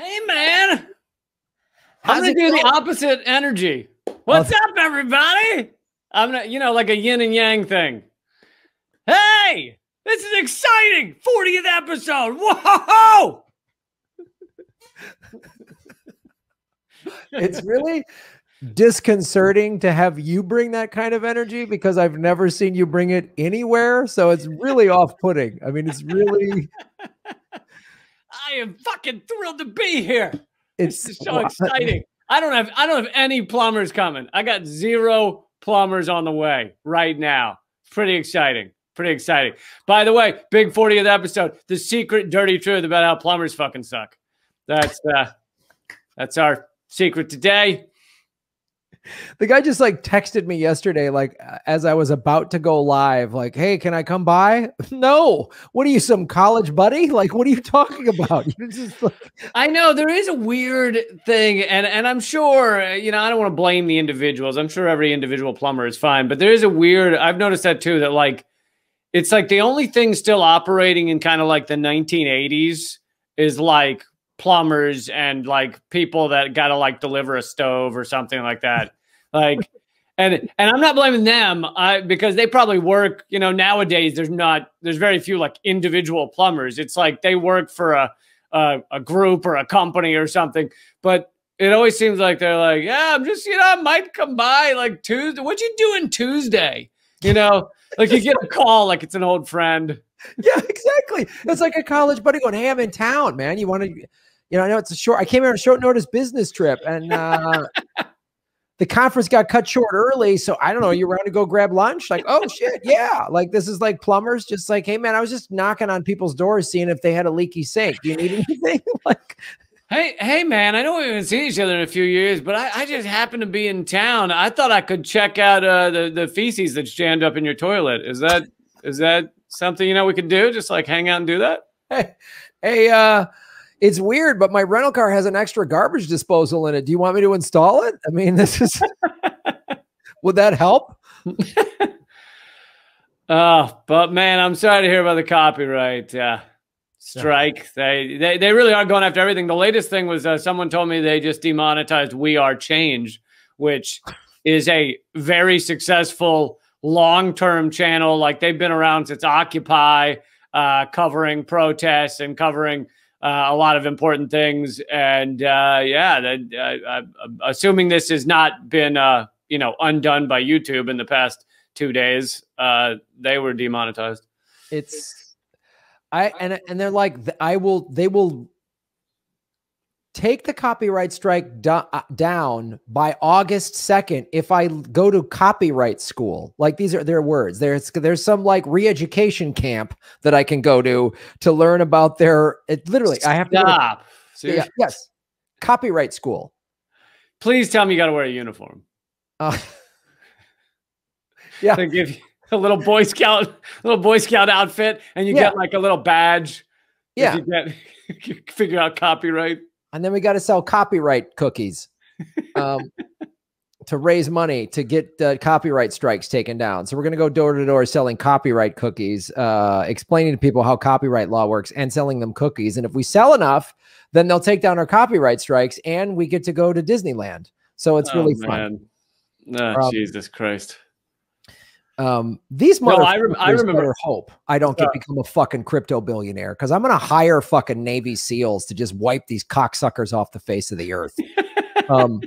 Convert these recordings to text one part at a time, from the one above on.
Hey, man. I'm gonna it do the opposite energy. What's Oh. up, everybody? I'm gonna, you know, like a yin and yang thing. Hey, this is exciting! 40th episode. Whoa! It's really disconcerting to have you bring that kind of energy because I've never seen you bring it anywhere. So it's really off putting. I mean, it's really, I am fucking thrilled to be here. it's This is so exciting. I don't have I don't have any plumbers coming. I got zero plumbers on the way right now. Pretty exciting. Pretty exciting. By the way, big 40th episode, the secret dirty truth about how plumbers fucking suck. That's uh that's our secret today. The guy just like texted me yesterday, like as I was about to go live, like, "Hey, can I come by?" No. What are you, some college buddy? Like, what are you talking about? Like, I know there is a weird thing, and and I'm sure you know I don't want to blame the individuals. I'm sure every individual plumber is fine, but there is a weird. I've noticed that too. That like, it's like the only thing still operating in kind of like the 1980s is like plumbers and like people that got to like deliver a stove or something like that. Like, and and I'm not blaming them, I because they probably work. You know, nowadays there's not there's very few like individual plumbers. It's like they work for a a, a group or a company or something. But it always seems like they're like, yeah, I'm just, you know, I might come by like Tuesday. What you doing Tuesday? You know, like you get a call like it's an old friend. yeah, exactly. It's like a college buddy going, "Hey, I'm in town, man. You want to?" You know, I know it's a short. I came here on a short notice business trip, and uh, the conference got cut short early. So I don't know. You're around to go grab lunch? Like, oh shit, yeah. Like this is like plumbers, just like, hey man, I was just knocking on people's doors, seeing if they had a leaky sink. Do you need anything? like, Hey, hey, man! I know we haven't seen each other in a few years, but I, I just happened to be in town. I thought I could check out uh, the the feces that's jammed up in your toilet. Is that is that something you know we could do? Just like hang out and do that? hey, hey, uh, it's weird, but my rental car has an extra garbage disposal in it. Do you want me to install it? I mean, this is. would that help? Oh, but man, I'm sorry to hear about the copyright uh, strike. They, they they really are going after everything. The latest thing was uh, someone told me they just demonetized We Are Change, which is a very successful long term channel. Like they've been around since Occupy, uh, covering protests and covering. Uh, a lot of important things, and uh, yeah, that, uh, assuming this has not been, uh, you know, undone by YouTube in the past two days, uh, they were demonetized. it's i and and they're like i will they will take the copyright strike do- uh, down by august 2nd if I go to copyright school like these are their words there's there's some like re-education camp that i can go to to learn about their it literally i have to Stop. yeah, yes copyright school Please tell me you got to wear a uniform. uh, Yeah. They give you a little Boy Scout, little Boy Scout outfit, and you Yeah. get like a little badge. if yeah You get you figure out copyright. And then we got to sell copyright cookies um, to raise money to get uh, copyright strikes taken down. So we're going to go door to door selling copyright cookies, uh, explaining to people how copyright law works and selling them cookies. And if we sell enough, then they'll take down our copyright strikes and we get to go to Disneyland. So it's really oh, fun. Oh, Um, Jesus Christ. Um, these No, I rem- I remember- hope I don't get Uh, become a fucking crypto billionaire because I'm gonna hire fucking Navy SEAls to just wipe these cocksuckers off the face of the earth. um.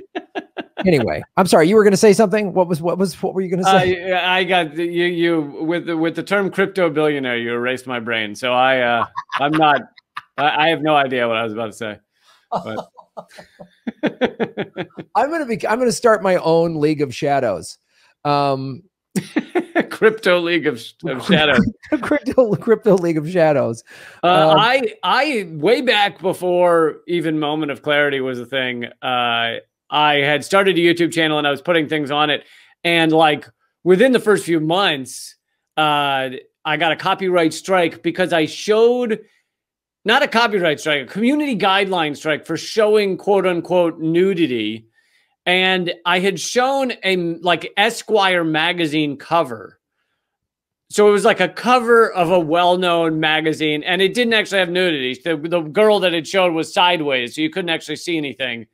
Anyway, I'm sorry. You were gonna say something. What was what was what were you gonna say? I, I got you. You with the with the term crypto billionaire, you erased my brain. So I, uh, I'm not. I, I have no idea what I was about to say. But I'm gonna be. I'm gonna start my own League of Shadows. Um, crypto league of, of shadows. crypto crypto League of Shadows. Uh, Um, I I way back before even moment of clarity was a thing. Uh, I had started a YouTube channel and I was putting things on it, and like within the first few months, uh, I got a copyright strike because I showed not a copyright strike, a community guideline strike for showing quote unquote nudity. And I had shown a like Esquire magazine cover so it was like a cover of a well-known magazine, and it didn't actually have nudity. The the girl that it showed was sideways, so you couldn't actually see anything.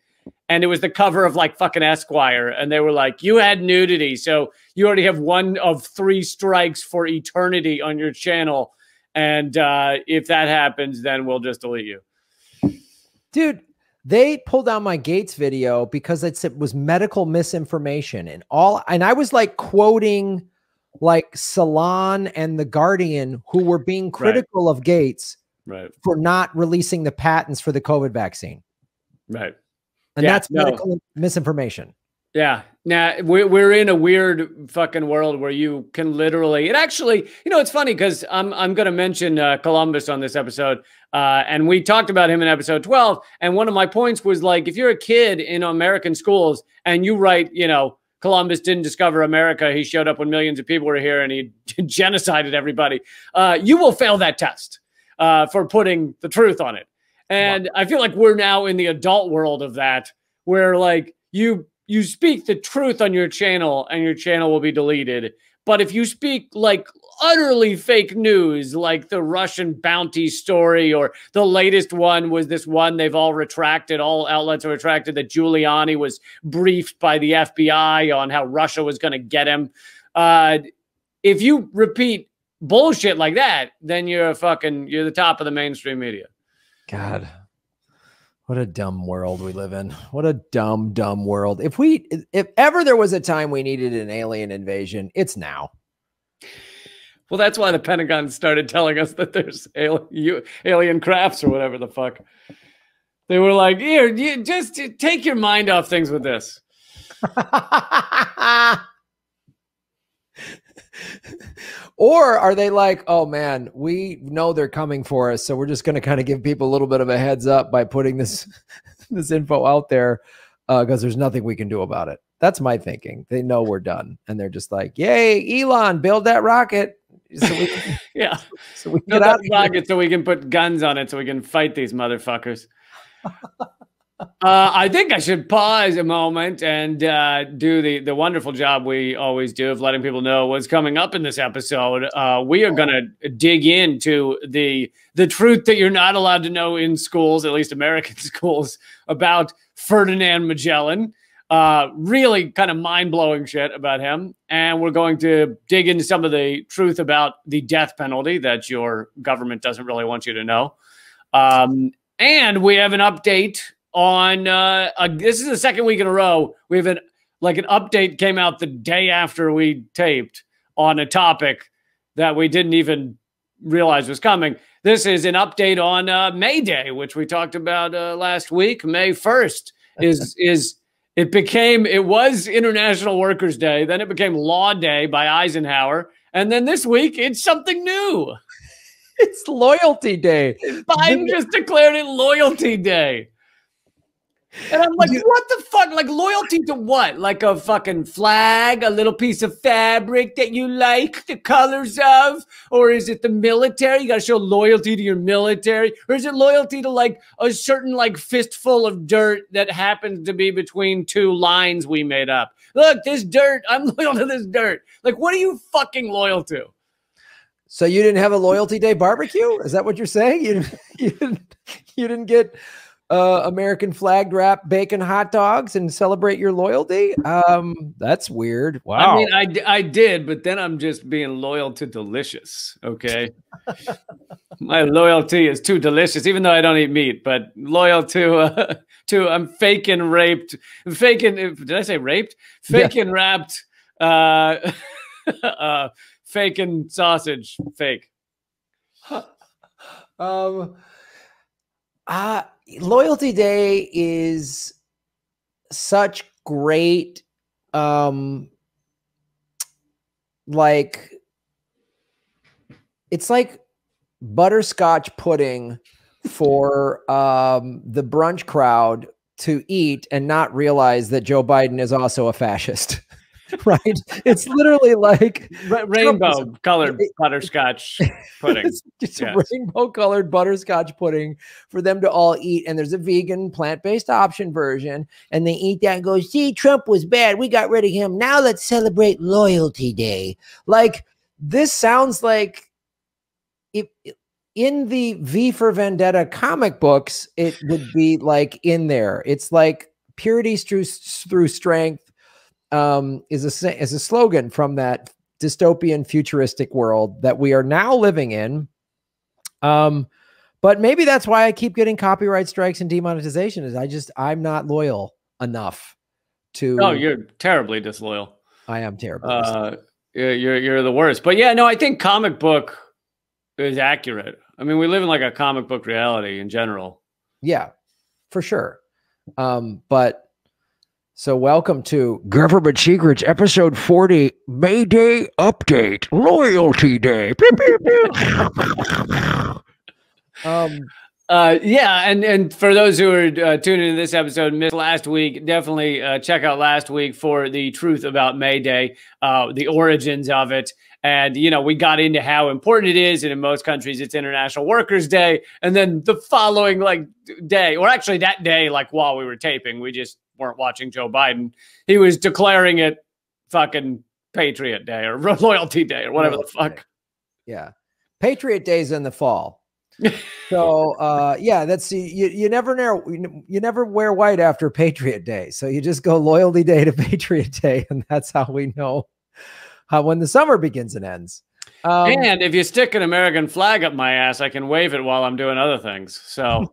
And it was the cover of like fucking Esquire, and they were like, "You had nudity, so you already have one of three strikes for eternity on your channel." And uh, if that happens, then we'll just delete you. Dude, they pulled down my Gates video because it was medical misinformation and all. And I was like quoting like Salon and The Guardian, who were being critical right. of Gates right. for not releasing the patents for the COVID vaccine. Right. And yeah, that's medical no. misinformation. Yeah. Now we're we're in a weird fucking world where you can literally. It actually, you know, it's funny because I'm I'm going to mention uh, Columbus on this episode, uh, and we talked about him in episode 12. And one of my points was like, if you're a kid in American schools and you write, you know, Columbus didn't discover America, he showed up when millions of people were here and he genocided everybody. Uh, you will fail that test uh, for putting the truth on it. And wow. I feel like we're now in the adult world of that, where like you you speak the truth on your channel and your channel will be deleted. But if you speak like utterly fake news, like the Russian bounty story, or the latest one was this one they've all retracted, all outlets are retracted that Giuliani was briefed by the FBI on how Russia was going to get him. Uh, if you repeat bullshit like that, then you're a fucking, you're the top of the mainstream media. God. What a dumb world we live in. What a dumb, dumb world. If we, if ever there was a time we needed an alien invasion, it's now. Well, that's why the Pentagon started telling us that there's alien, crafts or whatever the fuck. They were like, here, you just take your mind off things with this. or are they like, oh man, we know they're coming for us, so we're just going to kind of give people a little bit of a heads up by putting this this info out there because uh, there's nothing we can do about it. That's my thinking. They know we're done, and they're just like, "Yay, Elon, build that rocket." So we yeah, so we can build that rocket so we can put guns on it, so we can fight these motherfuckers. Uh, I think I should pause a moment and uh, do the the wonderful job we always do of letting people know what's coming up in this episode. Uh, we are going to dig into the the truth that you're not allowed to know in schools, at least American schools, about Ferdinand Magellan. Uh, really kind of mind blowing shit about him, and we're going to dig into some of the truth about the death penalty that your government doesn't really want you to know. Um, and we have an update on uh, a, this is the second week in a row we have an like an update came out the day after we taped on a topic that we didn't even realize was coming. This is an update on uh, May Day, which we talked about uh, last week. May first is is it became it was International Workers Day, then it became Law Day by Eisenhower, and then this week it's something new. It's Loyalty Day. Biden just declared it Loyalty Day. And I'm like, what the fuck? Like loyalty to what? Like a fucking flag, a little piece of fabric that you like the colors of? Or is it the military? You gotta show loyalty to your military. Or is it loyalty to like a certain like fistful of dirt that happens to be between two lines we made up? Look, this dirt, I'm loyal to this dirt. Like, what are you fucking loyal to? So you didn't have a loyalty day barbecue? Is that what you're saying? You, you didn't you didn't get uh, American flag wrap bacon hot dogs and celebrate your loyalty? Um, that's weird. Wow. I mean, I, I did, but then I'm just being loyal to delicious. Okay. My loyalty is too delicious, even though I don't eat meat, but loyal to, uh, to I'm faking raped, faking, did I say raped? Faking yeah. wrapped, uh, uh, faking sausage, fake. um, uh, Loyalty Day is such great um like it's like butterscotch pudding for um the brunch crowd to eat and not realize that Joe Biden is also a fascist. right? It's literally like rainbow colored butterscotch pudding. it's just yes. rainbow colored butterscotch pudding for them to all eat. And there's a vegan plant based option version. And they eat that and go, see, Trump was bad. We got rid of him. Now let's celebrate Loyalty Day. Like, this sounds like if in the V for Vendetta comic books, it would be like in there. It's like purity through through strength um, is a is a slogan from that dystopian futuristic world that we are now living in. Um, but maybe that's why I keep getting copyright strikes and demonetization. Is I just I'm not loyal enough to. Oh, you're terribly disloyal. I am terrible. Uh, you're you're the worst. But yeah, no, I think comic book is accurate. I mean, we live in like a comic book reality in general. Yeah, for sure. Um, but so welcome to Government Secrets episode 40 May Day update loyalty day. um uh, yeah, and and for those who are uh, tuning in this episode, missed last week, definitely uh, check out last week for the truth about May Day, uh, the origins of it, and you know we got into how important it is, and in most countries it's International Workers' Day, and then the following like day, or actually that day, like while we were taping, we just weren't watching Joe Biden, he was declaring it fucking Patriot Day or Loyalty Day or whatever Loyalty the fuck. Day. Yeah, Patriot Day's in the fall so uh, yeah, that's you. You never know. You never wear white after Patriot Day, so you just go Loyalty Day to Patriot Day, and that's how we know how when the summer begins and ends. Um, and if you stick an American flag up my ass, I can wave it while I'm doing other things. So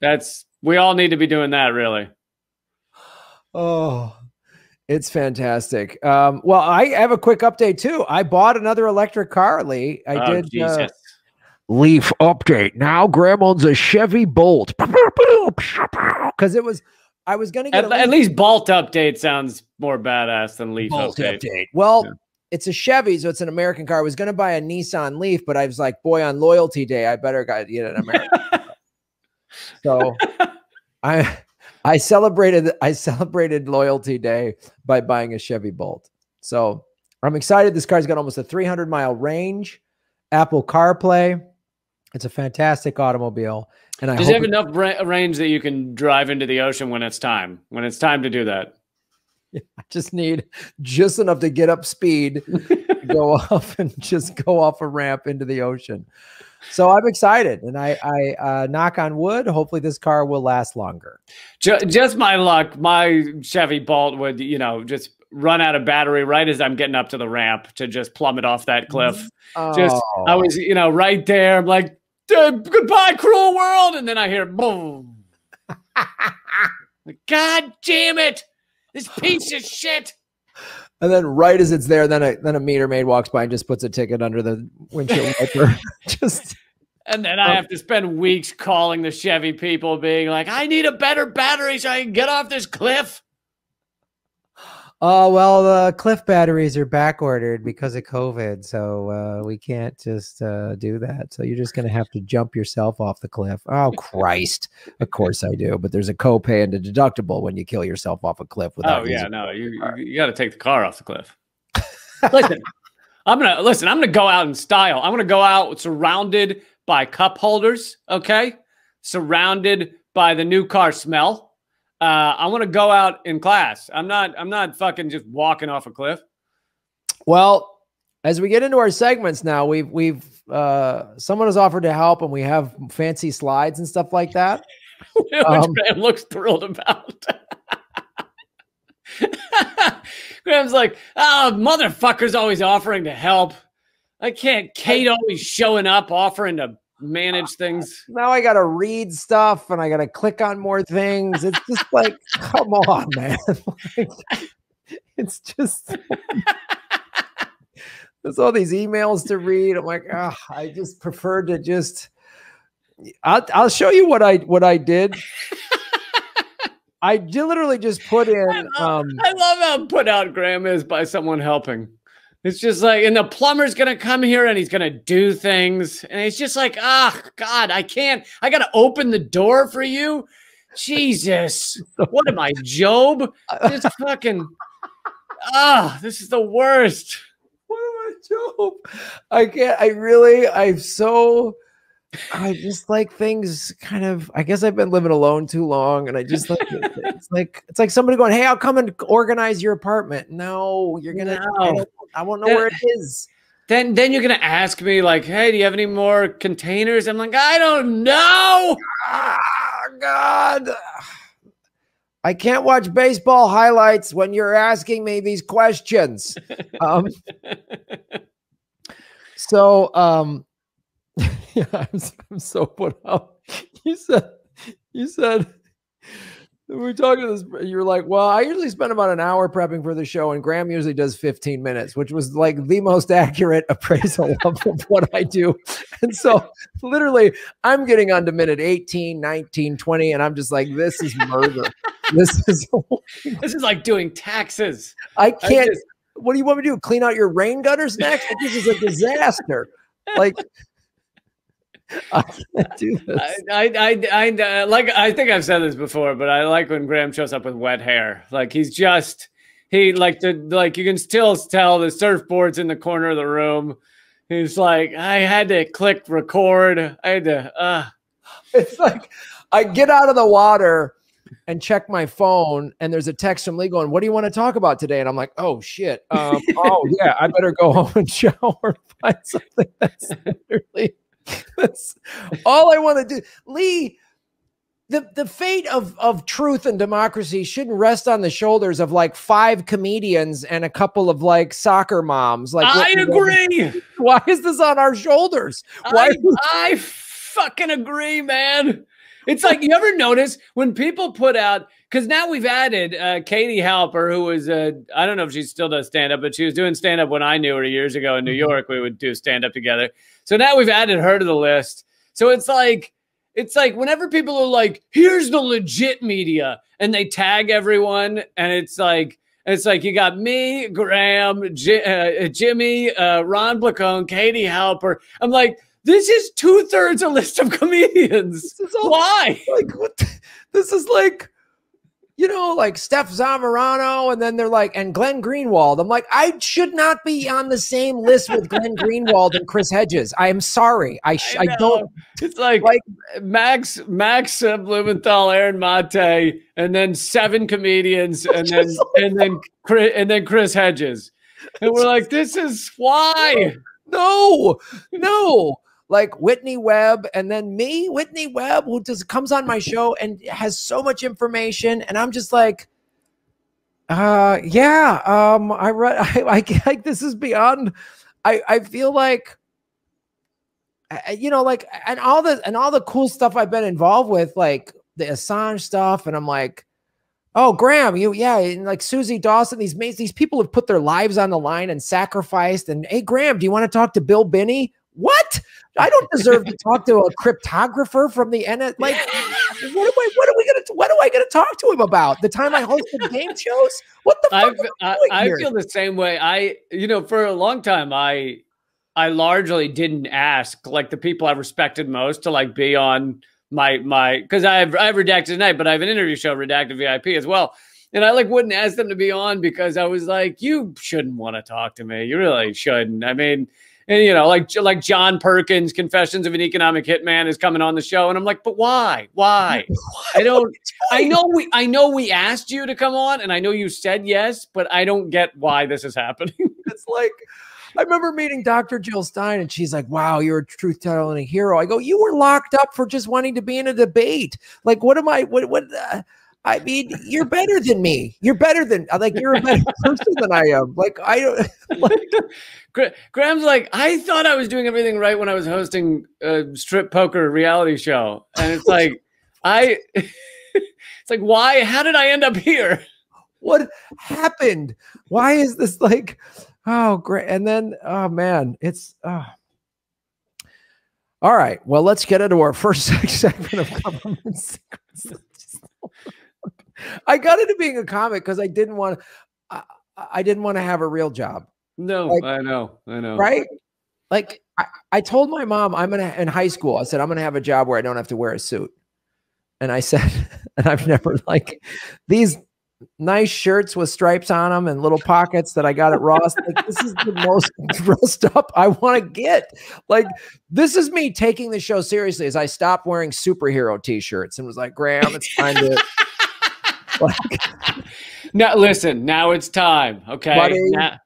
that's we all need to be doing that, really. Oh, it's fantastic. Um, well, I have a quick update too. I bought another electric car, Lee. I oh, did. Uh, Leaf update. Now Graham owns a Chevy Bolt. Because it was, I was going to get at, at, least Bolt update sounds more badass than Leaf Bolt update. update. Well, yeah. it's a Chevy, so it's an American car. I was going to buy a Nissan Leaf, but I was like, boy, on loyalty day, I better get an American. so I, I celebrated, I celebrated loyalty day by buying a Chevy Bolt. So I'm excited. This car's got almost a 300 mile range. Apple CarPlay. It's a fantastic automobile. And I does it have enough ra- range that you can drive into the ocean when it's time? When it's time to do that, I just need just enough to get up speed, go off and just go off a ramp into the ocean. So I'm excited, and I, I uh, knock on wood. Hopefully, this car will last longer. Just, just my luck. My Chevy Bolt would, you know, just run out of battery right as I'm getting up to the ramp to just plummet off that cliff. Oh. Just I was, you know, right there. I'm like, goodbye, cruel world. And then I hear boom. God damn it. This piece of shit. And then right as it's there, then a then a meter maid walks by and just puts a ticket under the windshield wiper. just and then I um, have to spend weeks calling the Chevy people, being like, I need a better battery so I can get off this cliff. Oh well, the Cliff batteries are back ordered because of COVID, so uh, we can't just uh, do that. So you're just going to have to jump yourself off the cliff. Oh Christ! of course I do, but there's a copay and a deductible when you kill yourself off a cliff. Without oh yeah, no, you you got to take the car off the cliff. listen, I'm gonna listen. I'm gonna go out in style. I'm gonna go out surrounded by cup holders. Okay, surrounded by the new car smell uh, I want to go out in class. I'm not. I'm not fucking just walking off a cliff. Well, as we get into our segments now, we've we've uh, someone has offered to help, and we have fancy slides and stuff like that. Which um, Graham looks thrilled about. Graham's like, oh, motherfucker's always offering to help. I can't. Kate always showing up, offering to manage things. Now I got to read stuff and I got to click on more things. It's just like, come on, man. like, it's just there's all these emails to read. I'm like, oh, I just prefer to just. I'll I'll show you what I what I did. I literally just put in. I love, um, I love how put out Graham is by someone helping. It's just like, and the plumber's gonna come here and he's gonna do things, and it's just like, ah, oh, God, I can't. I gotta open the door for you. Jesus, what am I, Job? This fucking, ah, oh, this is the worst. What am I, Job? I can't. I really, I'm so. I just like things kind of. I guess I've been living alone too long, and I just like it's like it's like somebody going, "Hey, I'll come and organize your apartment." No, you're gonna. No. I, won't know where it is. Then then you're gonna ask me like, "Hey, do you have any more containers?" I'm like, "I don't know." Ah, God. I can't watch baseball highlights when you're asking me these questions. Um, so, um, yeah, I'm, I'm so put out. You said, you said, we were talking to this. You're like, well, I usually spend about an hour prepping for the show, and Graham usually does 15 minutes, which was like the most accurate appraisal of, of what I do. And so, literally, I'm getting on to minute 18, 19, 20, and I'm just like, this is murder. this is this is like doing taxes. I can't. I just, what do you want me to do? Clean out your rain gutters next? this is a disaster. Like I can't do this. I, I, I, I, uh, like. I think I've said this before, but I like when Graham shows up with wet hair. Like he's just he like the like you can still tell the surfboard's in the corner of the room. He's like, I had to click record. I had to. uh It's like I get out of the water and check my phone, and there's a text from Lee going, "What do you want to talk about today?" And I'm like, "Oh shit! Um, oh yeah, I better go home and shower, find something that's literally." That's all I want to do. Lee, the, the fate of, of truth and democracy shouldn't rest on the shoulders of like five comedians and a couple of like soccer moms. Like I agree. Why is this on our shoulders? Why I, I fucking agree, man. It's like you ever notice when people put out because now we've added uh, Katie Halper, who was uh, I don't know if she still does stand up, but she was doing stand up when I knew her years ago in New mm-hmm. York. We would do stand up together. So now we've added her to the list. So it's like it's like whenever people are like, "Here's the legit media," and they tag everyone, and it's like. it's like you got me, Graham, J- uh, Jimmy, uh, Ron Placone, Katie Halper. I'm like, this is two thirds a list of comedians. Why? Like, what? The, this is like you know, like Steph Zamorano, and then they're like, and Glenn Greenwald. I'm like, I should not be on the same list with Glenn Greenwald and Chris Hedges. I am sorry. I sh- I, I, don't. It's like, like Max Max uh, Blumenthal, Aaron Mate, and then seven comedians, and then like, and then Chris, and then Chris Hedges, and we're like, this is why. No, no like Whitney Webb and then me, Whitney Webb, who just comes on my show and has so much information. And I'm just like, uh, yeah, um, I read, I, I like this is beyond, I, I feel like, you know, like, and all the, and all the cool stuff I've been involved with, like the Assange stuff. And I'm like, Oh, Graham, you yeah, and like Suzie Dawson, these these people have put their lives on the line and sacrificed. And hey, Graham, do you want to talk to Bill Binney? What? I don't deserve to talk to a cryptographer from the end. Like, what am I? What are we gonna? What do I gonna talk to him about? The time I hosted game shows? What the? Fuck I, I feel the same way. I, you know, for a long time, I, I largely didn't ask like the people I respected most to like be on my my because I have I have redacted tonight, but I have an interview show redacted VIP as well. And I like wouldn't ask them to be on because I was like, you shouldn't want to talk to me. You really shouldn't. I mean, and you know, like like John Perkins, Confessions of an Economic Hitman is coming on the show, and I'm like, but why? Why? I don't. I know we. I know we asked you to come on, and I know you said yes, but I don't get why this is happening. it's like. I remember meeting Dr. Jill Stein, and she's like, "Wow, you're a truth telling hero." I go, "You were locked up for just wanting to be in a debate. Like, what am I? What? What?" Uh, I mean, you're better than me. You're better than like you're a better person than I am. Like I don't. Like, Graham's like, I thought I was doing everything right when I was hosting a strip poker reality show, and it's like, I. it's like, why? How did I end up here? What happened? Why is this like? Oh, great! And then, oh man, it's. Oh. All right. Well, let's get into our first segment of government secrets. I got into being a comic because I didn't want I, I didn't want to have a real job. No, like, I know, I know. Right? Like I, I told my mom I'm gonna in high school, I said I'm gonna have a job where I don't have to wear a suit. And I said, and I've never like these nice shirts with stripes on them and little pockets that I got at Ross. Like, this is the most dressed up I want to get. Like, this is me taking the show seriously as I stopped wearing superhero t-shirts and was like, Graham, it's time to like, now listen, now it's time. Okay. Now,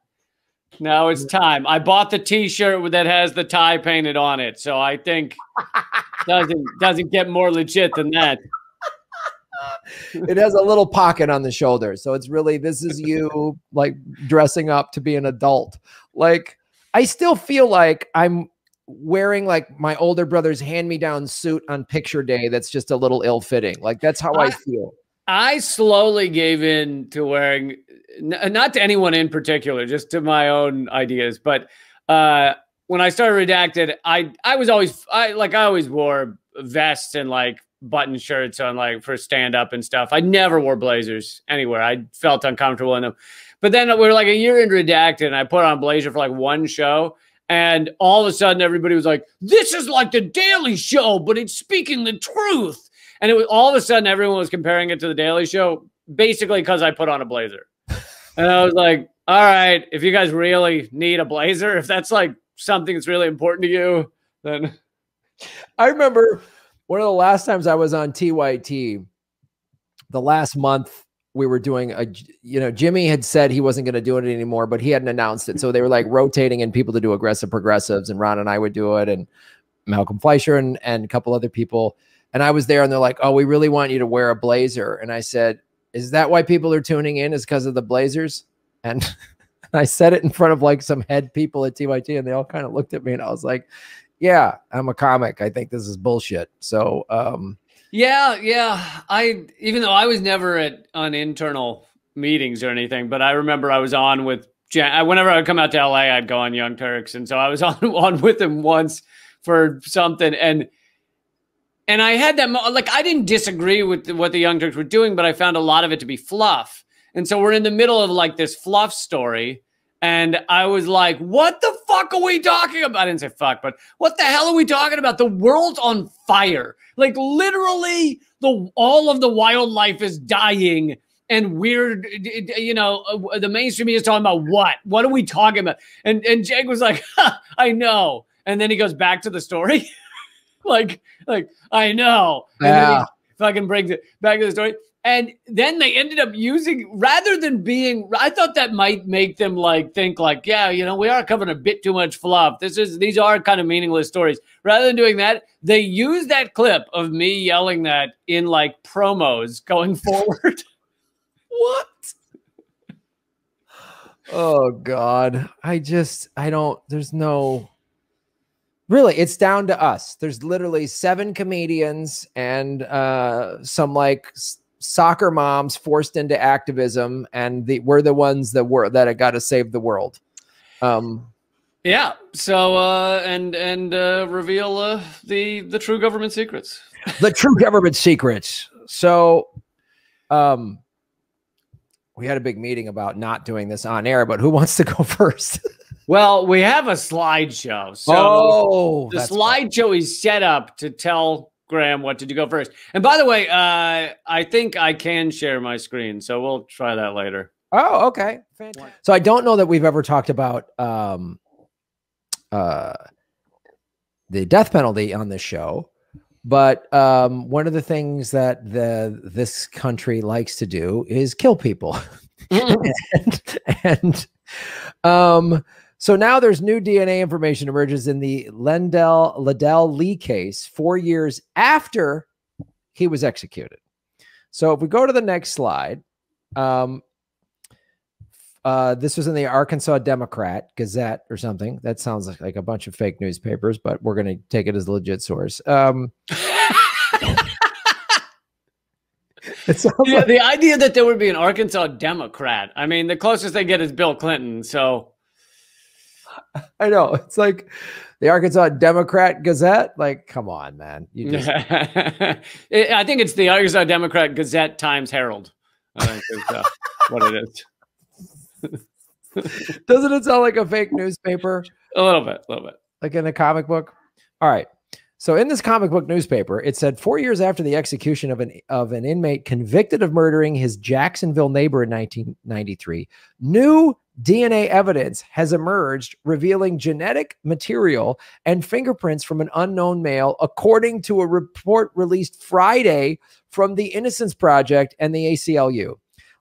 now it's time. I bought the t-shirt that has the tie painted on it. So I think doesn't doesn't get more legit than that it has a little pocket on the shoulder. So it's really this is you like dressing up to be an adult. Like I still feel like I'm wearing like my older brother's hand-me-down suit on picture day that's just a little ill-fitting. Like that's how I, I feel. I slowly gave in to wearing not to anyone in particular, just to my own ideas, but uh when I started redacted, I I was always I like I always wore vests and like button shirts on like for stand up and stuff. I never wore blazers anywhere. I felt uncomfortable in them. But then we were like a year in redacted and I put on blazer for like one show. And all of a sudden everybody was like, this is like the Daily Show, but it's speaking the truth. And it was all of a sudden everyone was comparing it to the Daily Show, basically because I put on a blazer. and I was like, all right, if you guys really need a blazer, if that's like something that's really important to you, then I remember one of the last times I was on TYT, the last month we were doing a, you know, Jimmy had said he wasn't going to do it anymore, but he hadn't announced it. So they were like rotating in people to do aggressive progressives, and Ron and I would do it, and Malcolm Fleischer and, and a couple other people. And I was there, and they're like, "Oh, we really want you to wear a blazer." And I said, "Is that why people are tuning in? Is because of the blazers?" And I said it in front of like some head people at TYT, and they all kind of looked at me, and I was like, yeah, I'm a comic. I think this is bullshit. So, um, yeah, yeah. I even though I was never at on internal meetings or anything, but I remember I was on with Jan. Whenever I would come out to LA, I'd go on Young Turks, and so I was on on with him once for something, and and I had that like I didn't disagree with what the Young Turks were doing, but I found a lot of it to be fluff, and so we're in the middle of like this fluff story and I was like, what the fuck are we talking about? I didn't say fuck, but what the hell are we talking about? The world's on fire. Like literally the all of the wildlife is dying and weird you know uh, the mainstream media is talking about what what are we talking about and and jake was like i know and then he goes back to the story like like i know. And yeah. fucking brings it back to the story. And then they ended up using rather than being i thought that might make them like think like yeah you know we are covering a bit too much fluff. This is these are kind of meaningless stories. Rather than doing that they use that clip of me yelling that in like promos going forward. What? Oh god. I just i don't there's no really it's down to us there's literally seven comedians and uh some like soccer moms forced into activism, and the, we're the ones that were that got to save the world. Um, yeah. So uh, and and uh, reveal uh, the the true government secrets. the true government secrets. So, um, we had a big meeting about not doing this on air, but who wants to go first? Well, we have a slideshow. So oh, the slideshow is set up to tell Graham, what did you go first? And by the way, uh, I think I can share my screen, so we'll try that later. Oh, okay. Fantastic. So I don't know that we've ever talked about um, uh, the death penalty on this show, but um, one of the things that the this country likes to do is kill people, mm. and, and um, so now there's new DNA information emerges in the Lendell Ledell Lee case four years after he was executed. So if we go to the next slide, um, uh, this was in the Arkansas Democrat Gazette or something. That sounds like, like a bunch of fake newspapers, but we're going to take it as a legit source. Um, yeah, like- the idea that there would be an Arkansas Democrat. I mean, the closest they get is Bill Clinton. So I know. It's like the Arkansas Democrat Gazette. Like, come on, man. You just I think it's the Arkansas Democrat Gazette Times Herald. I think is uh, what it is. Doesn't it sound like a fake newspaper? A little bit, a little bit. Like in a comic book. All right. So in this comic book newspaper, it said four years after the execution of an of an inmate convicted of murdering his Jacksonville neighbor in 1993, new DNA evidence has emerged revealing genetic material and fingerprints from an unknown male, according to a report released Friday from the Innocence Project and the ACLU.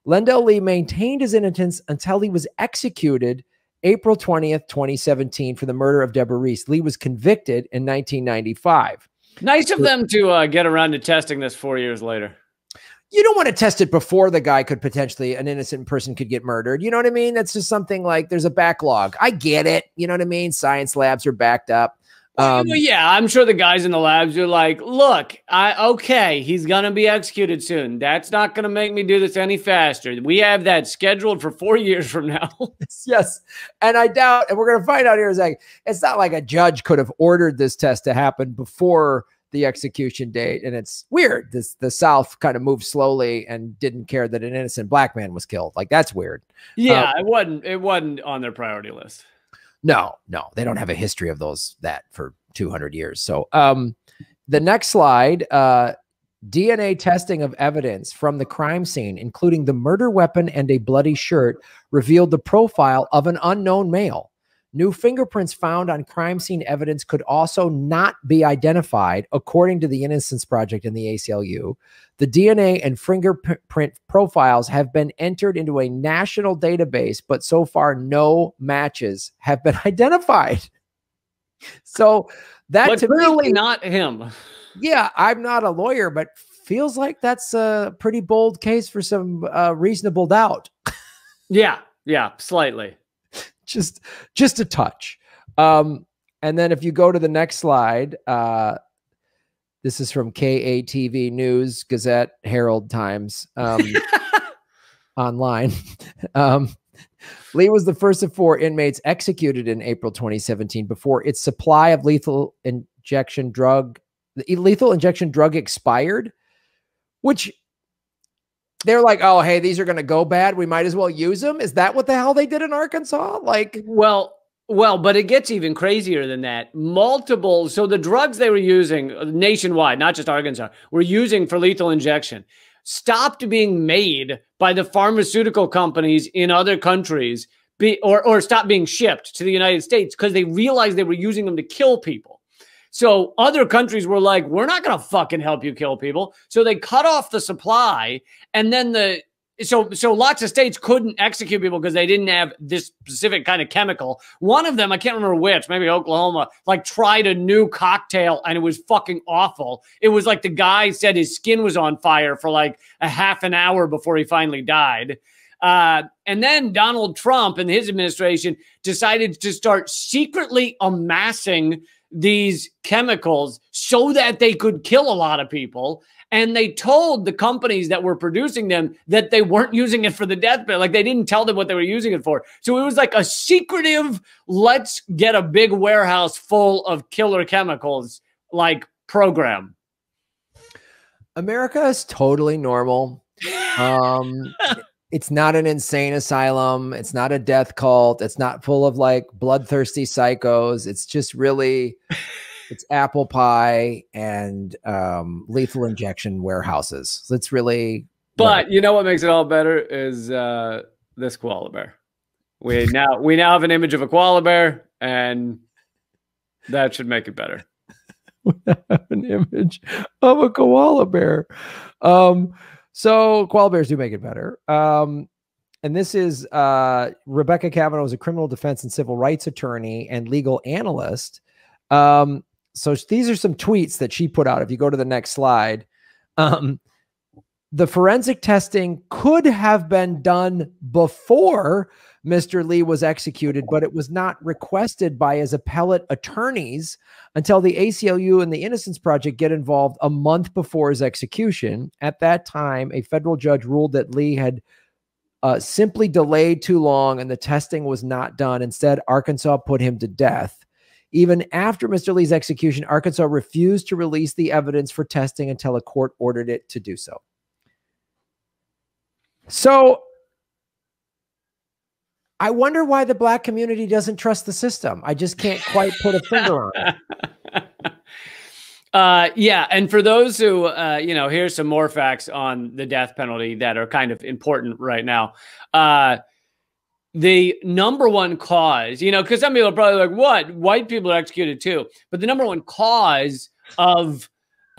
Lendell Lee maintained his innocence until he was executed April 20th, 2017, for the murder of Deborah Reese. Lee was convicted in 1995. Nice of them to uh, get around to testing this four years later. You don't want to test it before the guy could potentially, an innocent person could get murdered. You know what I mean? That's just something like there's a backlog. I get it. You know what I mean? Science labs are backed up. Um, well, yeah, I'm sure the guys in the labs are like, look, I okay, he's gonna be executed soon. That's not gonna make me do this any faster. We have that scheduled for four years from now. yes, and I doubt, and we're gonna find out here is like it's not like a judge could have ordered this test to happen before the execution date, and it's weird. This the South kind of moved slowly and didn't care that an innocent black man was killed. Like that's weird. Yeah, um, it wasn't. It wasn't on their priority list. No, no, they don't have a history of those that for 200 years. So, um, the next slide, uh, DNA testing of evidence from the crime scene, including the murder weapon and a bloody shirt, revealed the profile of an unknown male. New fingerprints found on crime scene evidence could also not be identified, according to the Innocence Project and the ACLU. The DNA and fingerprint profiles have been entered into a national database, but so far no matches have been identified. So that's clearly not him. Yeah, I'm not a lawyer, but feels like that's a pretty bold case for some uh, reasonable doubt. yeah, yeah, slightly just just a touch. Um, and then if you go to the next slide, uh, this is from KATV News, Gazette, Herald Times, um, online. Um, Lee was the first of four inmates executed in April 2017 before its supply of lethal injection drug, the lethal injection drug expired, which they're like, oh, hey, these are going to go bad. We might as well use them. Is that what the hell they did in Arkansas? Like, well, well, but it gets even crazier than that. Multiple, so the drugs they were using uh, nationwide, not just Arkansas, were using for lethal injection, stopped being made by the pharmaceutical companies in other countries, be, or or stopped being shipped to the United States because they realized they were using them to kill people. So other countries were like, we're not going to fucking help you kill people. So they cut off the supply. And then the, so, so lots of states couldn't execute people because they didn't have this specific kind of chemical. One of them, I can't remember which, maybe Oklahoma, like tried a new cocktail and it was fucking awful. It was like the guy said his skin was on fire for like a half an hour before he finally died. Uh, and then Donald Trump and his administration decided to start secretly amassing these chemicals so that they could kill a lot of people. And they told the companies that were producing them that they weren't using it for the death penalty. Like they didn't tell them what they were using it for. So it was like a secretive, let's get a big warehouse full of killer chemicals like program. America is totally normal. Um, it's not an insane asylum. It's not a death cult. It's not full of like bloodthirsty psychos. It's just really it's apple pie and um, lethal injection warehouses. It's really But you know what makes it all better is uh, this koala bear. We now we now have an image of a koala bear and that should make it better. we have an image of a koala bear. Um so koala bears do make it better. Um, and this is uh, Rebecca Kavanagh is a criminal defense and civil rights attorney and legal analyst. Um, so these are some tweets that she put out. If you go to the next slide, um, the forensic testing could have been done before Mr. Lee was executed, but it was not requested by his appellate attorneys until the ACLU and the Innocence Project get involved a month before his execution. At that time, a federal judge ruled that Lee had uh, simply delayed too long and the testing was not done. Instead, Arkansas put him to death. Even after Mr. Lee's execution, Arkansas refused to release the evidence for testing until a court ordered it to do so. So I wonder why the black community doesn't trust the system. I just can't quite put a finger on it. Uh, yeah, and for those who, uh, you know, here's some more facts on the death penalty that are kind of important right now. Uh, the number one cause, you know, because some people are probably like, "What? White people are executed too," but the number one cause of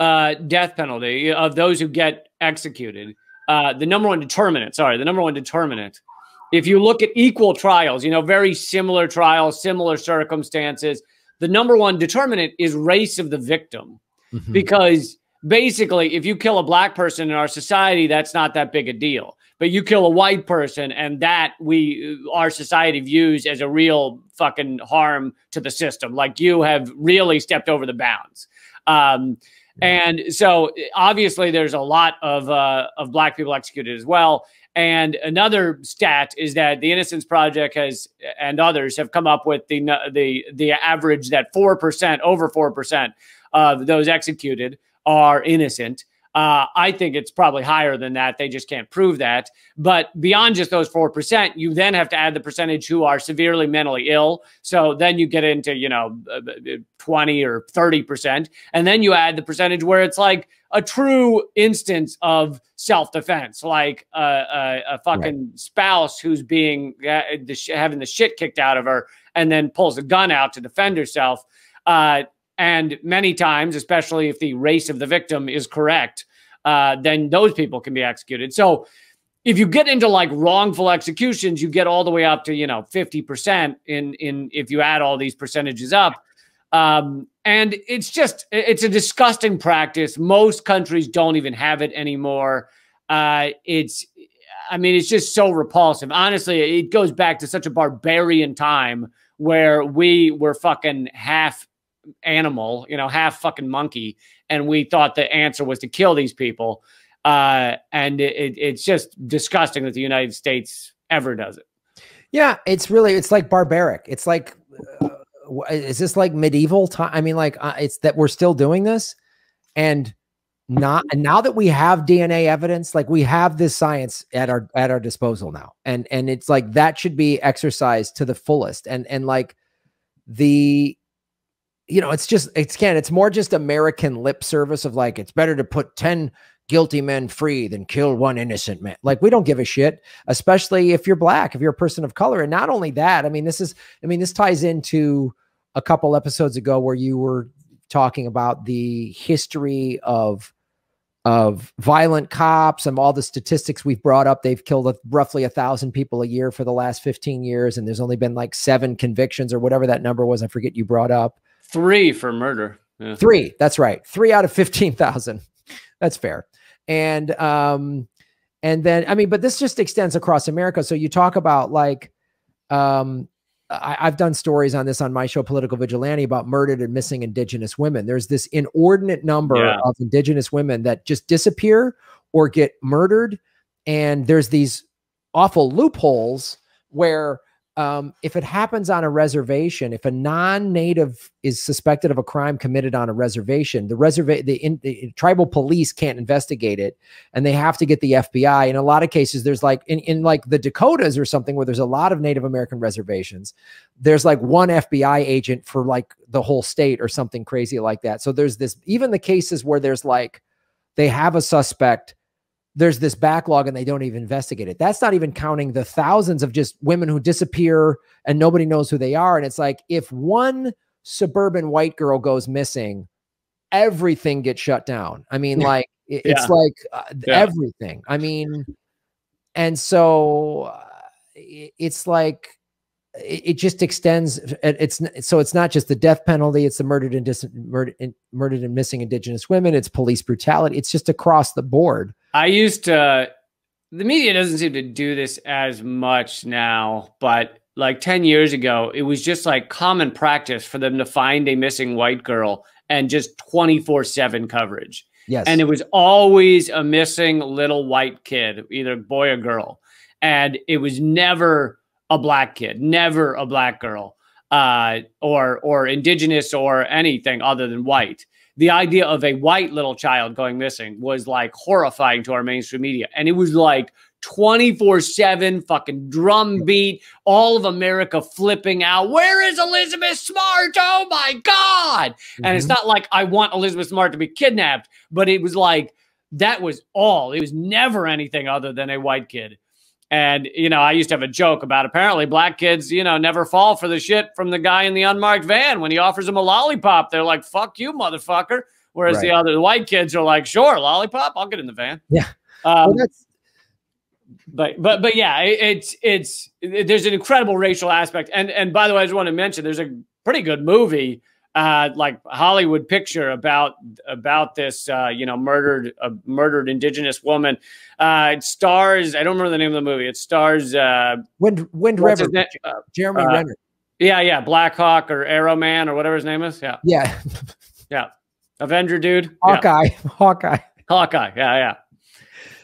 uh, death penalty of those who get executed, uh, the number one determinant. Sorry, the number one determinant. If you look at equal trials, you know, very similar trials, similar circumstances the number one determinant is race of the victim. Mm-hmm. Because basically, if you kill a black person in our society, that's not that big a deal. But you kill a white person, and that we our society views as a real fucking harm to the system. Like you have really stepped over the bounds. Um, and so obviously there's a lot of uh, of black people executed as well. And another stat is that the Innocence Project has and others have come up with the the the average that four percent, over four percent of those executed are innocent. Uh, I think it's probably higher than that. They just can't prove that. But beyond just those 4%, you then have to add the percentage who are severely mentally ill. So then you get into, you know, uh, uh, 20 or 30%. And then you add the percentage where it's like a true instance of self defense, like a, a, a fucking right. spouse who's being uh, having the shit kicked out of her and then pulls a gun out to defend herself. Uh, and many times, especially if the race of the victim is correct, uh, then those people can be executed. So if you get into like wrongful executions, you get all the way up to, you know, 50% in, in, if you add all these percentages up. Um, and it's just, it's a disgusting practice. Most countries don't even have it anymore. Uh, it's, I mean, it's just so repulsive. Honestly, it goes back to such a barbarian time where we were fucking half animal, you know, half fucking monkey, and we thought the answer was to kill these people. Uh, and it, it's just disgusting that the United States ever does it. Yeah, it's really it's like barbaric. It's like uh, is this like medieval time? I mean, like uh, it's that we're still doing this, and not and now that we have DNA evidence, like we have this science at our at our disposal now, and and it's like that should be exercised to the fullest, and and like the you know, it's just it's can it's more just American lip service of like it's better to put 10 guilty men free than kill one innocent man. Like we don't give a shit, especially if you're black, if you're a person of color. And not only that, I mean, this is I mean, this ties into a couple episodes ago where you were talking about the history of of violent cops and all the statistics we've brought up. They've killed roughly a thousand people a year for the last 15 years, and there's only been like seven convictions or whatever that number was. I forget you brought up. Three for murder. Yeah. Three. That's right. Three out of 15,000. That's fair. And, um, and then, I mean, but this just extends across America. So you talk about like, um, I, have done stories on this on my show, Political Vigilante, about murdered and missing Indigenous women. There's this inordinate number yeah. of Indigenous women that just disappear or get murdered. And there's these awful loopholes where um, if it happens on a reservation, if a non-native is suspected of a crime committed on a reservation, the reserva- the, in, the, tribal police can't investigate it, and they have to get the FBI. In a lot of cases, there's like in, in like the Dakotas or something where there's a lot of Native American reservations. There's like one FBI agent for like the whole state or something crazy like that. So there's this even the cases where there's like they have a suspect there's this backlog and they don't even investigate it. That's not even counting the thousands of just women who disappear and nobody knows who they are. And it's like if one suburban white girl goes missing, everything gets shut down. I mean, like it, yeah. it's like uh, yeah. everything. I mean, and so uh, it's like it, just extends. It's so it's not just the death penalty; it's the murdered and dis, murdered, murdered and missing Indigenous women. It's police brutality. It's just across the board. I used to. The media doesn't seem to do this as much now, but like 10 years ago, it was just like common practice for them to find a missing white girl and just 24 7 coverage. Yes. And it was always a missing little white kid, either boy or girl. And it was never a black kid, never a black girl, uh, or or indigenous or anything other than white. the idea of a white little child going missing was like horrifying to our mainstream media. And it was like 24 7 fucking drum beat, all of America flipping out. Where is Elizabeth Smart? Oh my God. Mm-hmm. And it's mm-hmm. not like I want Elizabeth Smart to be kidnapped, but it was like that was all. It was never anything other than a white kid. And, you know, I used to have a joke about apparently black kids, you know, never fall for the shit from the guy in the unmarked van. When he offers them a lollipop, they're like, fuck you, motherfucker. Whereas right. the other the white kids are like, sure, lollipop, I'll get in the van. Yeah. Um, well, but but but yeah, it's it's it, there's an incredible racial aspect. And and by the way, I just want to mention there's a pretty good movie uh, like Hollywood picture about about this uh, you know murdered uh, murdered indigenous woman. Uh, it stars I don't remember the name of the movie. It stars uh, Wind Wind River, uh, Jeremy Renner. Yeah, yeah, Black Hawk or Arrow Man or whatever his name is. Yeah, yeah, yeah. Avenger dude. Hawkeye. Yeah. Hawkeye. Hawkeye. Yeah, yeah,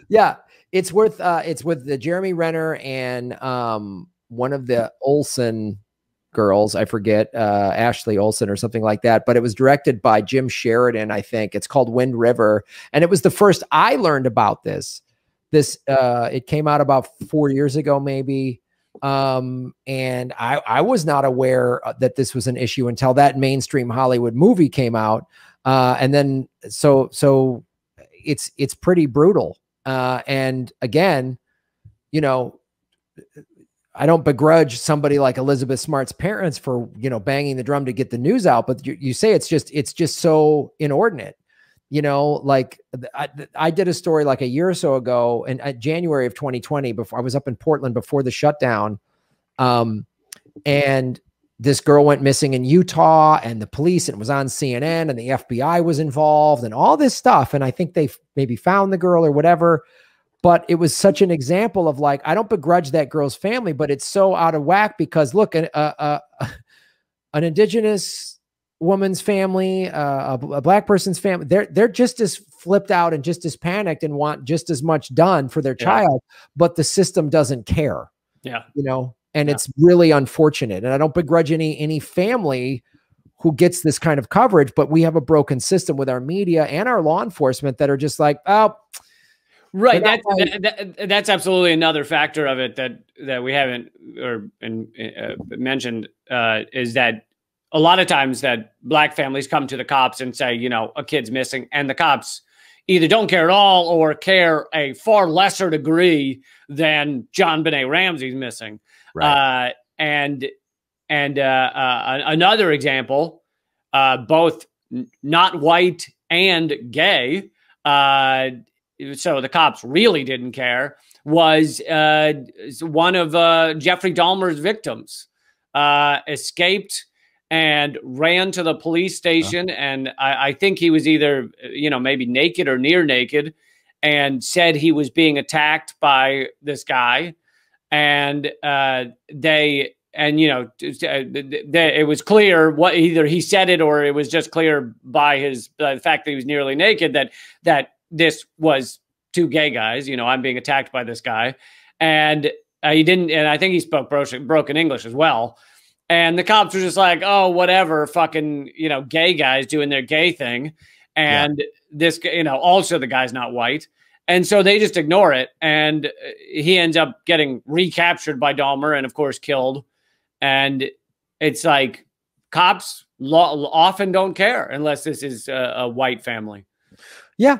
yeah. It's worth. Uh, it's with the Jeremy Renner and um one of the Olsen girls. I forget uh, Ashley Olsen or something like that. But it was directed by Jim Sheridan, I think. It's called Wind River, and it was the first I learned about this. This uh, it came out about four years ago, maybe. Um, and I I was not aware uh, that this was an issue until that mainstream Hollywood movie came out. Uh, and then so so it's it's pretty brutal. Uh, and again, you know, I don't begrudge somebody like Elizabeth Smart's parents for you know banging the drum to get the news out, but you, you say it's just it's just so inordinate. You know, like I, I did a story like a year or so ago in uh, January of 2020 before I was up in Portland before the shutdown, um, and this girl went missing in Utah, and the police and it was on CNN, and the FBI was involved, and all this stuff. And I think they maybe found the girl or whatever but it was such an example of like I don't begrudge that girl's family, but it's so out of whack because look, an, uh, uh, an indigenous woman's family, uh, a, a, black person's family, they're they're just as flipped out and just as panicked and want just as much done for their yeah. child, but the system doesn't care. Yeah, you know, and yeah. it's really unfortunate. And I don't begrudge any any family who gets this kind of coverage, but we have a broken system with our media and our law enforcement that are just like, oh Right. That, that, that, that's absolutely another factor of it that that we haven't or in, uh, mentioned uh, is that a lot of times that black families come to the cops and say, you know, a kid's missing, and the cops either don't care at all or care a far lesser degree than JonBenét Ramsey's missing. Right. Uh, and and uh, uh, another example, uh, both not white and gay so the cops really didn't care, was uh, one of uh, Jeffrey Dahmer's victims uh, escaped and ran to the police station. And I, I, think he was either, you know, maybe naked or near naked and said he was being attacked by this guy. And uh, they, and you know, uh, it was clear what either he said it or it was just clear by his uh, the fact that he was nearly naked that that this was two gay guys. You know, I'm being attacked by this guy, and uh, he didn't. And I think he spoke broken English as well. And the cops were just like, "Oh, whatever, fucking, you know, gay guys doing their gay thing." And yeah. this, you know, also the guy's not white. And so they just ignore it. And uh, he ends up getting recaptured by Dahmer and, of course, killed. And it's like cops lo- often don't care unless this is a, a white family. Yeah.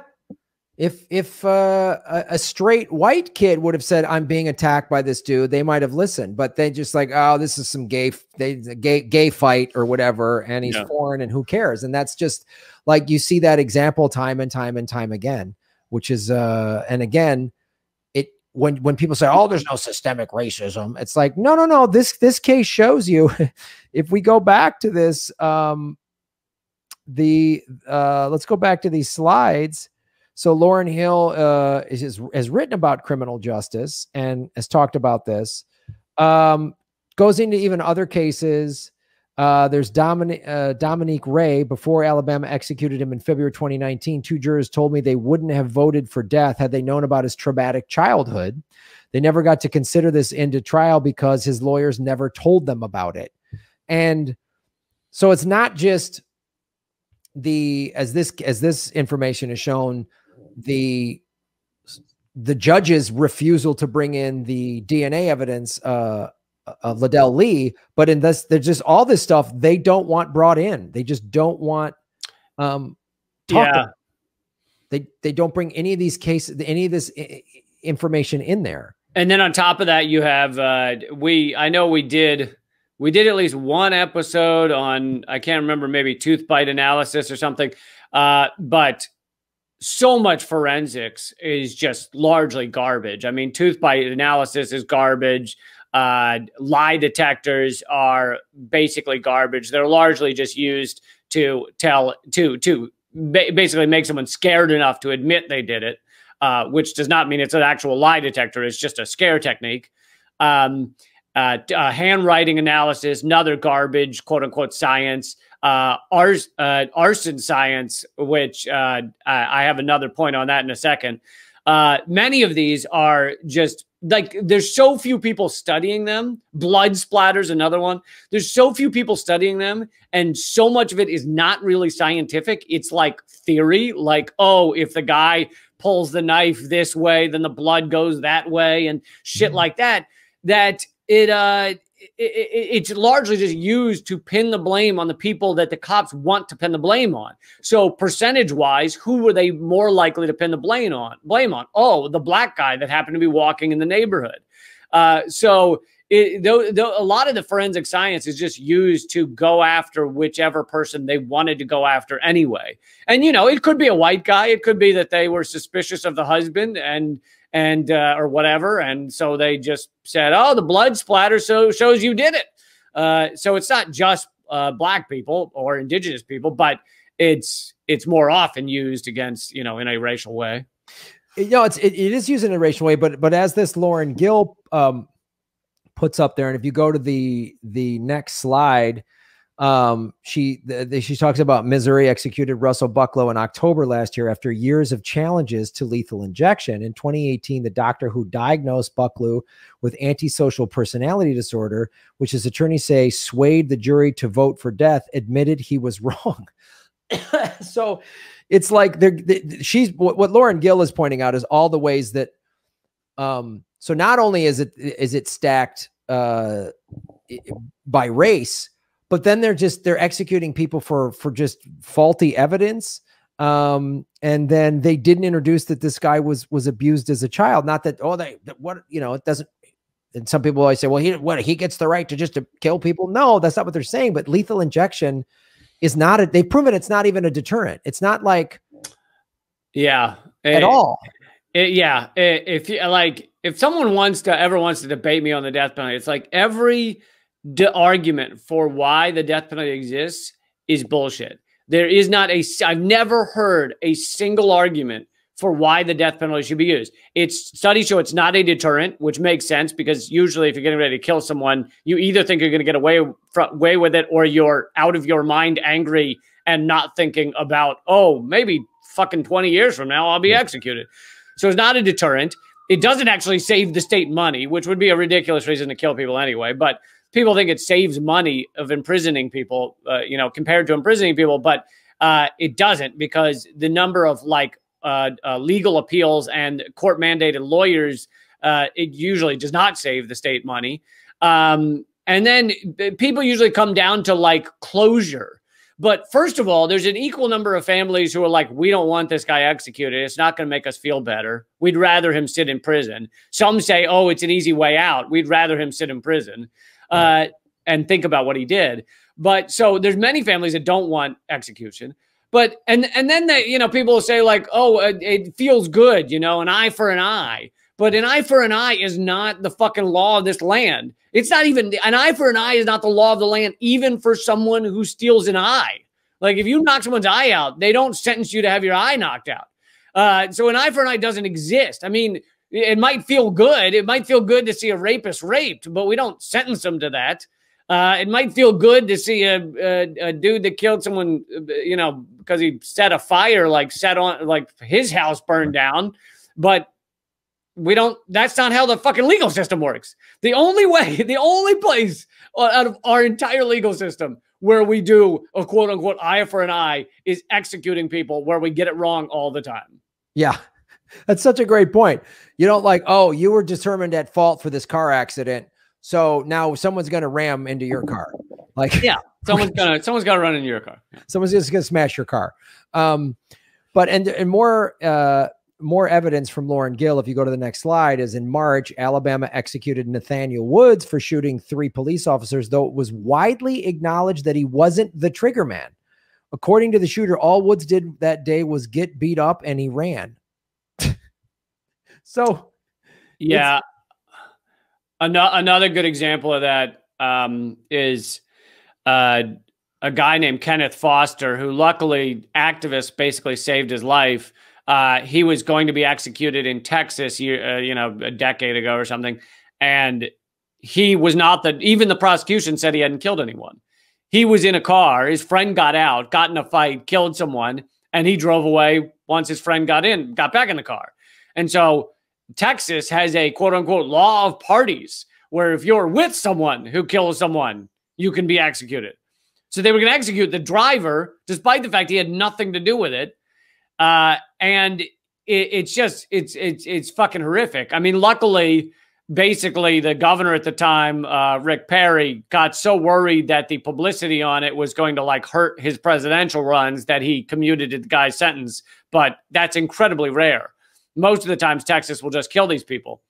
If if uh, a, straight white kid would have said, "I'm being attacked by this dude," they might have listened. But they just like, "Oh, this is some gay, they gay gay fight or whatever," and he's yeah. foreign, and who cares? And that's just like you see that example time and time and time again, which is uh, and again, it when when people say, "Oh, there's no systemic racism," it's like, no, no, no. This this case shows you. if we go back to this, um, the uh, let's go back to these slides so Lauren Gill uh, is, has written about criminal justice and has talked about this. Um, goes into even other cases. Uh, there's uh, Domineque Ray. Before Alabama executed him in February 2019, two jurors told me they wouldn't have voted for death had they known about his traumatic childhood. They never got to consider this into trial because his lawyers never told them about it. And so it's not just the as this as this information is shown, the the judge's refusal to bring in the DNA evidence uh, of Ledell Lee, but in this, there's just all this stuff they don't want brought in. They just don't want um yeah. About. They they don't bring any of these cases, any of this information in there. And then on top of that, you have uh we I know we did we did at least one episode on I can't remember maybe tooth bite analysis or something. Uh, but so much forensics is just largely garbage. I mean, tooth bite analysis is garbage. Uh, lie detectors are basically garbage. They're largely just used to tell to to ba basically make someone scared enough to admit they did it, uh, which does not mean it's an actual lie detector. It's just a scare technique. Um, uh, uh, handwriting analysis, another garbage, quote unquote, science, uh, ars, uh, arson science, which uh, I have another point on that in a second. Uh, many of these are just like there's so few people studying them. Blood splatters, another one. There's so few people studying them, and so much of it is not really scientific. It's like theory, like, oh, if the guy pulls the knife this way, then the blood goes that way, and shit mm-hmm. like that. That it uh it's largely just used to pin the blame on the people that the cops want to pin the blame on. So percentage wise, who were they more likely to pin the blame on? Blame on? Oh, the black guy that happened to be walking in the neighborhood. Uh, so it, though, though a lot of the forensic science is just used to go after whichever person they wanted to go after anyway. And you know, it could be a white guy. It could be that they were suspicious of the husband and and uh, or whatever. And so they just said, "Oh, the blood splatter so shows you did it." Uh, so it's not just uh, black people or indigenous people, but it's it's more often used against you know in a racial way. You know, it's it, it is used in a racial way, but but as this Lauren Gill um, puts up there, and if you go to the the next slide, um, she the, the, she talks about Missouri executed Russell Bucklew in October last year after years of challenges to lethal injection. In 2018, the doctor who diagnosed Bucklew with antisocial personality disorder, which his attorneys say swayed the jury to vote for death, admitted he was wrong. so it's like they're, they, she's what, what Lauren Gill is pointing out is all the ways that um so not only is it is it stacked uh by race but then they're just they're executing people for for just faulty evidence um and then they didn't introduce that this guy was was abused as a child. Not that oh they what you know it doesn't and some people always say well he what he gets the right to just to kill people? No that's not what they're saying but lethal injection is not a, they've proven it's not even a deterrent. It's not like yeah. at all. it, yeah it, if you like if someone wants to ever wants to debate me on the death penalty it's like every the argument for why the death penalty exists is bullshit. There is not a, I've never heard a single argument for why the death penalty should be used. It's studies show it's not a deterrent, which makes sense because usually if you're getting ready to kill someone, you either think you're going to get away away with it or you're out of your mind angry and not thinking about, oh, maybe fucking 20 years from now I'll be executed. So it's not a deterrent. It doesn't actually save the state money, which would be a ridiculous reason to kill people anyway, but people think it saves money of imprisoning people, uh, you know, compared to imprisoning people, but uh, it doesn't because the number of like uh, uh legal appeals and court mandated lawyers, uh, it usually does not save the state money. Um, and then people usually come down to like closure. But first of all, there's an equal number of families who are like, we don't want this guy executed. It's not going to make us feel better. We'd rather him sit in prison. Some say, oh, it's an easy way out. We'd rather him sit in prison uh, and think about what he did. But so there's many families that don't want execution. But and and then they, you know, people say like, oh, it, it feels good, you know, an eye for an eye. But an eye for an eye is not the fucking law of this land. It's not even an eye for an eye is not the law of the land, even for someone who steals an eye. Like if you knock someone's eye out, they don't sentence you to have your eye knocked out. Uh, so an eye for an eye doesn't exist. I mean, it might feel good. It might feel good to see a rapist raped, but we don't sentence them to that. Uh, it might feel good to see a, a, a, dude that killed someone, you know, because he set a fire, like set on, like his house burned down. But we don't, that's not how the fucking legal system works. The only way, the only place out of our entire legal system where we do a quote unquote eye for an eye is executing people where we get it wrong all the time. Yeah. That's such a great point. You don't like, oh, you were determined at fault for this car accident. So now someone's going to ram into your car. Like, yeah, someone's gonna someone's gonna run into your car. Someone's just gonna smash your car. Um, but and and more uh more evidence from Lauren Gill, if you go to the next slide, is in March, Alabama executed Nathaniel Woods for shooting three police officers, though it was widely acknowledged that he wasn't the trigger man. According to the shooter, all Woods did that day was get beat up and he ran. So, yeah. An- another good example of that um, is uh, a guy named Kenneth Foster, who luckily activists basically saved his life uh, he was going to be executed in Texas, uh, you know, a decade ago or something, and he was not the. Even the prosecution said he hadn't killed anyone. He was in a car. His friend got out, got in a fight, killed someone, and he drove away once his friend got in, got back in the car. And so Texas has a quote unquote law of parties where if you're with someone who kills someone, you can be executed. So they were going to execute the driver, despite the fact he had nothing to do with it. Uh, and it, it's just it's it's it's fucking horrific. I mean, luckily, basically, the governor at the time, uh, Rick Perry, got so worried that the publicity on it was going to like hurt his presidential runs that he commuted the guy's sentence. But that's incredibly rare. Most of the times, Texas will just kill these people.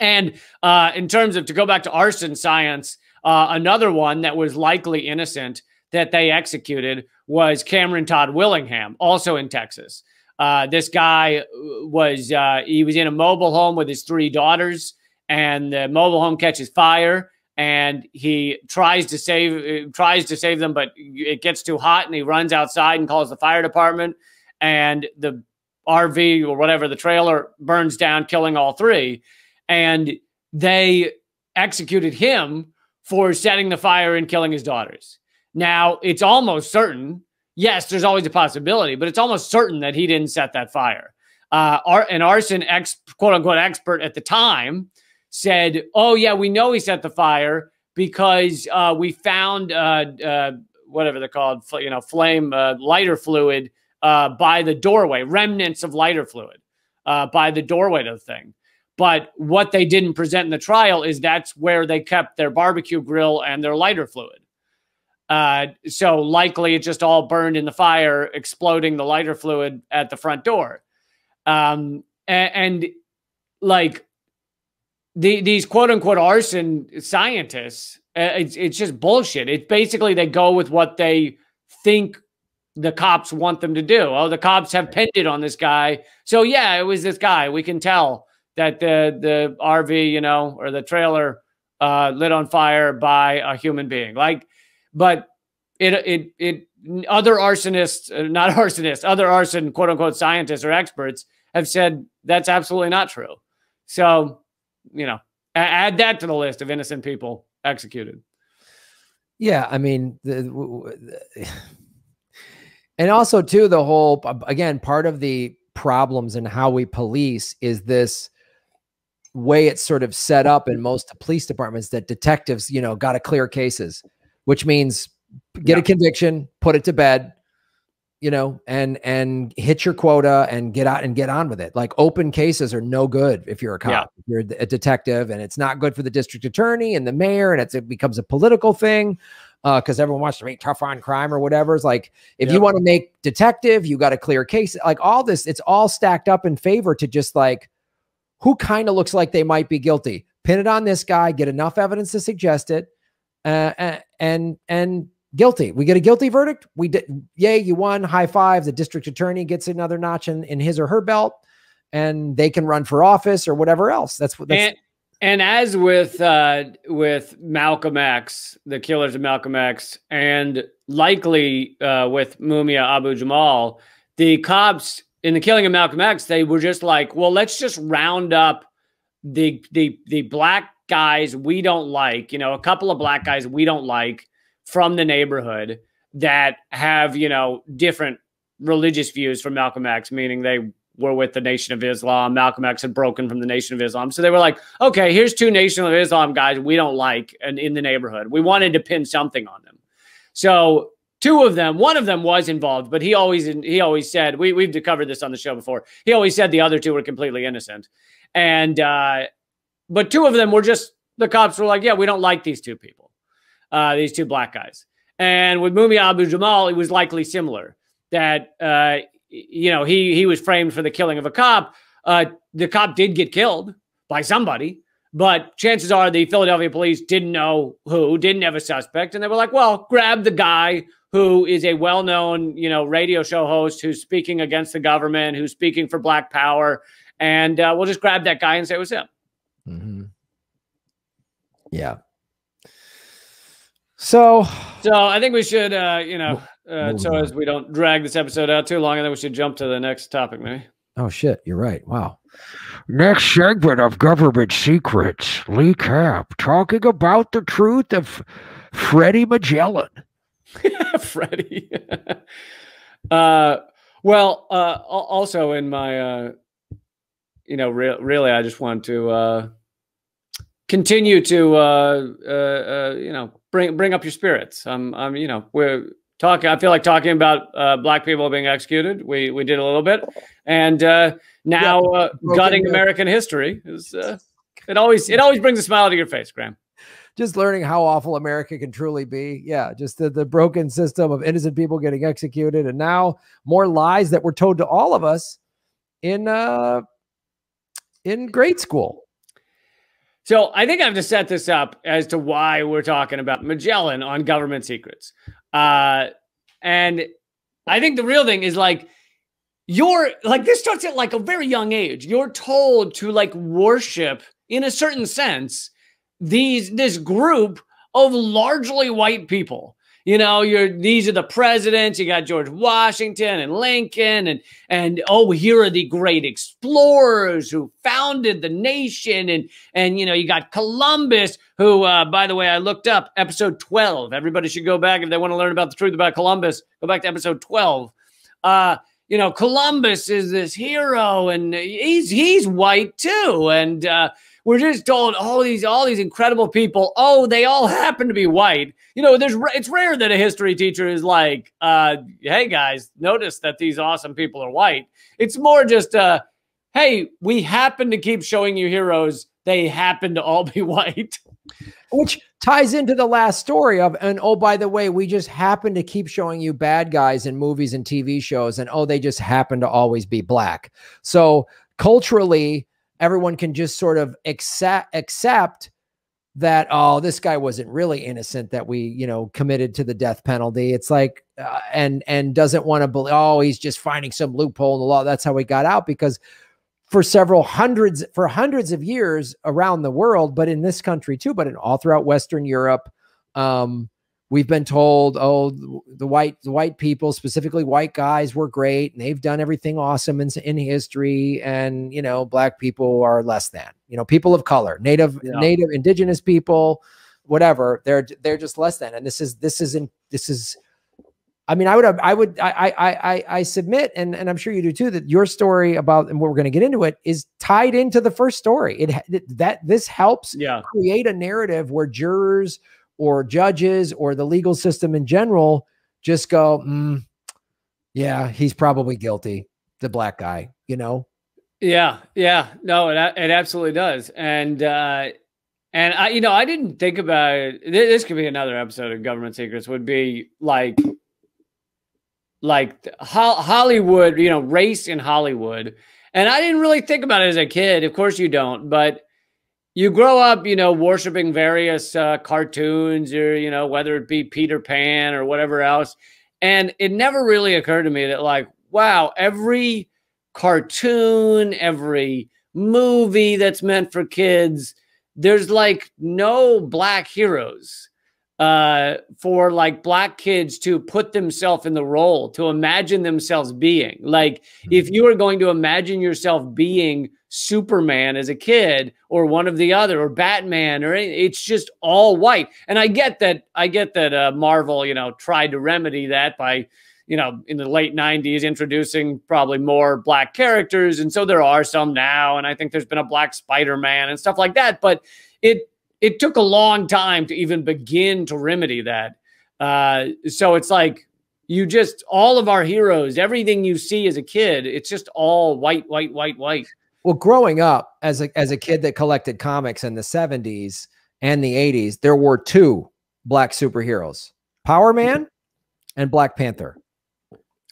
And uh, in terms of to go back to arson science, uh, another one that was likely innocent that they executed was Cameron Todd Willingham, also in Texas. Uh, this guy was uh, he was in a mobile home with his three daughters, and the mobile home catches fire, and he tries to save uh, tries to save them, but it gets too hot, and he runs outside and calls the fire department, and the RV or whatever the trailer burns down, killing all three, and they executed him for setting the fire and killing his daughters. Now, it's almost certain, yes, there's always a possibility, but it's almost certain that he didn't set that fire. Uh, an arson ex, quote unquote expert at the time said, Oh, yeah, we know he set the fire because uh, we found uh, uh whatever they're called, you know, flame uh, lighter fluid uh, by the doorway, remnants of lighter fluid by the doorway to the thing. But what they didn't present in the trial is that's where they kept their barbecue grill and their lighter fluid. Uh, so likely it just all burned in the fire, exploding the lighter fluid at the front door. Um, and, and like the, these quote unquote arson scientists, uh, it's, it's just bullshit. It's basically they go with what they think the cops want them to do. Oh, the cops have pinned it on this guy. So yeah, it was this guy. We can tell that the the RV, you know, or the trailer uh, lit on fire by a human being. Like but it it it other arsonists, uh, not arsonists, other arson quote unquote scientists or experts have said that's absolutely not true. So, you know, add that to the list of innocent people executed. Yeah, I mean, the, the, and also too the whole uh, again part of the problems in how we police is this way it's sort of set up in most police departments that detectives, you know, got to clear cases which means get yeah. a conviction, put it to bed, you know, and and hit your quota and get out and get on with it. Like open cases are no good if you're a cop, yeah. if you're a detective, and it's not good for the district attorney and the mayor, and it becomes a political thing because uh, everyone wants to make tough on crime or whatever. It's like if yep. you want to make detective, you got a clear case. Like all this, it's all stacked up in favor to just like who kind of looks like they might be guilty. Pin it on this guy, get enough evidence to suggest it uh, and and guilty. We get a guilty verdict. We did. Yay, you won. High five. The district attorney gets another notch in, in his or her belt, and they can run for office or whatever else. That's what. That's, and, and as with uh, with Malcolm X, the killers of Malcolm X, and likely uh, with Mumia Abu Jamal, the cops in the killing of Malcolm X, they were just like, well, let's just round up the the the black guys we don't like, you know, a couple of black guys we don't like from the neighborhood that have, you know, different religious views from Malcolm X, meaning they were with the Nation of Islam. Malcolm X had broken from the Nation of Islam. So they were like, okay, here's two Nation of Islam guys we don't like and in the neighborhood. We wanted to pin something on them. So two of them, one of them was involved, but he always he always said we we've covered this on the show before. He always said the other two were completely innocent, and uh, but two of them were just the cops were like, yeah, we don't like these two people, uh, these two black guys. And with Mumia Abu Jamal, it was likely similar that uh, you know he he was framed for the killing of a cop. Uh, the cop did get killed by somebody, but chances are the Philadelphia police didn't know who, didn't have a suspect, and they were like, "Well, grab the guy who is a well-known, you know, radio show host who's speaking against the government, who's speaking for Black Power, and uh, we'll just grab that guy and say it was him." Mm-hmm. Yeah. So, so I think we should, uh, you know, uh, so as we don't drag this episode out too long, and then we should jump to the next topic, maybe. Oh shit, you're right. Wow. Next segment of Government Secrets, Lee Camp talking about the truth of Freddie Magellan. Freddie. uh, well, uh, also in my, uh, you know, re- really, I just want to uh, continue to, uh, uh, uh, you know, bring bring up your spirits. I'm, I'm, you know, we're talking. I feel like talking about uh, black people being executed. We we did a little bit, and uh, now yeah, uh, gutting American history is uh, it always it always brings a smile to your face, Graham. Just learning how awful America can truly be. Yeah, just the, the broken system of innocent people getting executed, and now more lies that were told to all of us in uh in grade school. So I think I have to set this up as to why we're talking about Magellan on government secrets. Uh, and I think the real thing is like you're like this starts at like a very young age. You're told to like worship in a certain sense these this group of largely white people you know, you're these are the presidents. You got George Washington and Lincoln, and and oh, here are the great explorers who founded the nation, and and you know, you got Columbus, who, uh, by the way, I looked up episode twelve. Everybody should go back if they want to learn about the truth about Columbus. Go back to episode twelve. Uh, you know, Columbus is this hero, and he's he's white too, and uh, we're just told all these all these incredible people. Oh, they all happen to be white. You know, there's it's rare that a history teacher is like, uh, "Hey guys, notice that these awesome people are white." It's more just, uh, "Hey, we happen to keep showing you heroes. They happen to all be white." Which ties into the last story of, and oh, by the way, we just happen to keep showing you bad guys in movies and TV shows, and oh, they just happen to always be black. So culturally, everyone can just sort of accept accept that oh this guy wasn't really innocent that we you know committed to the death penalty. It's like uh, and and doesn't want to believe oh he's just finding some loophole in the law. That's how he got out because for several hundreds for hundreds of years around the world but in this country too but in all throughout western europe um we've been told, oh, the white the white people, specifically white guys, were great and they've done everything awesome in, in history, and you know, black people are less than. You know, people of color, native, yeah. native, indigenous people, whatever, they're they're just less than. And this is this is in this is. I mean, I would, I would, I, I, I, I submit, and and I'm sure you do too, that your story about, and what we're going to get into it, is tied into the first story. It that this helps yeah. create a narrative where jurors or judges or the legal system in general just go, mm, yeah, he's probably guilty, the black guy, you know? Yeah, yeah, no, it, it absolutely does. And, uh, and I, you know, I didn't think about it. This could be another episode of Government Secrets. Would be like, like Hollywood, you know, race in Hollywood. And I didn't really think about it as a kid. Of course, you don't. But you grow up, you know, worshiping various uh, cartoons or, you know, whether it be Peter Pan or whatever else. And it never really occurred to me that, like, wow, every cartoon, every movie that's meant for kids, there's like no black heroes uh, for like black kids to put themselves in the role, to imagine themselves being. Like, if mm-hmm. you are going to imagine yourself being Superman as a kid or one of the other or Batman or it's just all white. And I get that I get that uh, Marvel, you know, tried to remedy that by, you know, in the late 90s introducing probably more black characters and so there are some now and I think there's been a black Spider-Man and stuff like that, but it it took a long time to even begin to remedy that. Uh, so it's like you just all of our heroes, everything you see as a kid, it's just all white, white, white, white. Well, growing up as a as a kid that collected comics in the 70s and the 80s, there were two black superheroes. Power Man and Black Panther.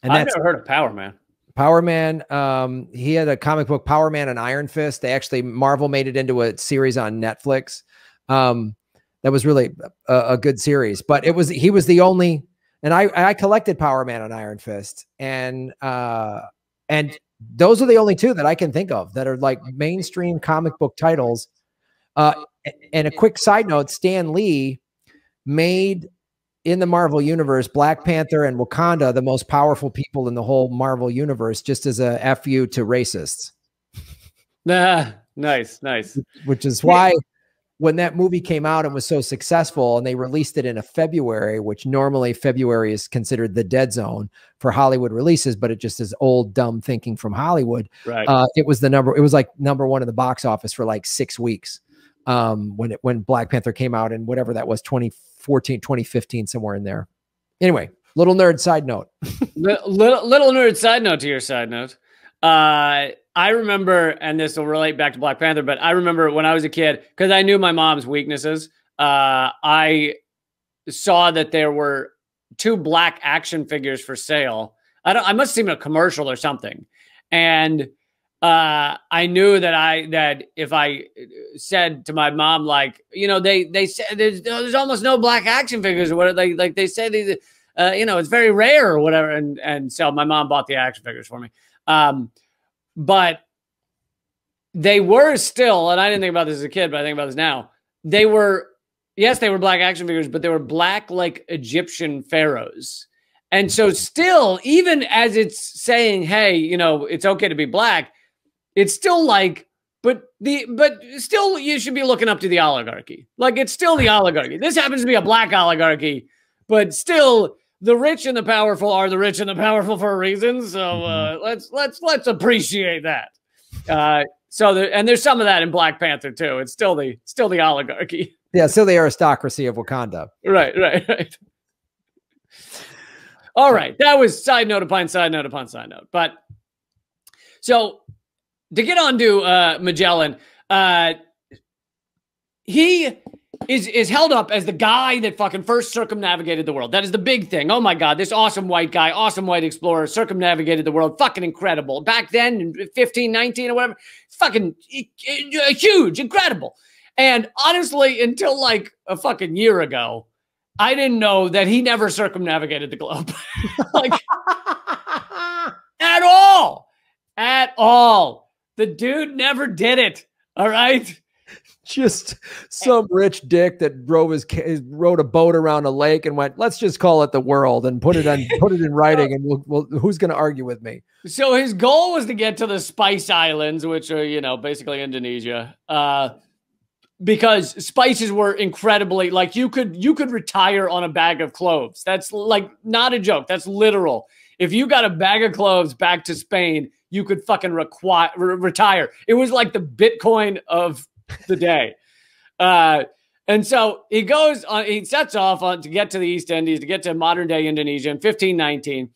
And I've never heard of Power Man. Power Man, um, he had a comic book, Power Man and Iron Fist. They actually Marvel made it into a series on Netflix. Um, that was really a, a, good series, but it was he was the only, and I I collected Power Man and Iron Fist, and uh, and those are the only two that I can think of that are like mainstream comic book titles. Uh, and a quick side note: Stan Lee made in the Marvel universe, Black Panther and Wakanda, the most powerful people in the whole Marvel universe, just as a fu to racists. Nah, nice, nice. Which is why when that movie came out and was so successful, and they released it in a February, which normally February is considered the dead zone for Hollywood releases, but it just is old dumb thinking from Hollywood. Right. Uh, it was the number. It was like number one in the box office for like six weeks um, when it when Black Panther came out and whatever that was 2014 2015 somewhere in there. Anyway, little nerd side note. little little nerd side note to your side note. Uh, I remember, and this will relate back to Black Panther, but I remember when I was a kid because I knew my mom's weaknesses. Uh, I saw that there were two black action figures for sale. I don't. I must have seen a commercial or something, and uh, I knew that I that if I uh, said to my mom like you know they they said there's, there's almost no black action figures or whatever, like like they say these uh, you know it's very rare or whatever and and so my mom bought the action figures for me um but they were still and I didn't think about this as a kid but I think about this now they were yes they were black action figures but they were black like Egyptian pharaohs and so still even as it's saying hey you know it's okay to be black it's still like, but the but still you should be looking up to the oligarchy. Like it's still the oligarchy. This happens to be a black oligarchy, but still the rich and the powerful are the rich and the powerful for a reason. So uh, mm-hmm. let's let's let's appreciate that. Uh, so there, and there's some of that in Black Panther too. It's still the still the oligarchy. Yeah, still the aristocracy of Wakanda. Right, right, right. All right, that was side note upon side note upon side note. But so to get on to uh, Magellan, uh, he is is held up as the guy that fucking first circumnavigated the world. That is the big thing. Oh my god, this awesome white guy, awesome white explorer, circumnavigated the world. Fucking incredible. Back then, 15, 19 or whatever, fucking huge, incredible. And honestly, until like a fucking year ago, I didn't know that he never circumnavigated the globe. like at all. At all. The dude never did it. All right. Just some rich dick that drove his rode a boat around a lake and went, let's just call it the world and put it on put it in writing and we'll, we'll who's going to argue with me? So his goal was to get to the Spice Islands, which are you know basically Indonesia. Uh, because spices were incredibly like you could you could retire on a bag of cloves. That's like not a joke. That's literal. If you got a bag of cloves back to Spain, you could fucking require re- retire. It was like the Bitcoin of the day. uh, and so he goes on, he sets off on to get to the East Indies, to get to modern day Indonesia in 1519.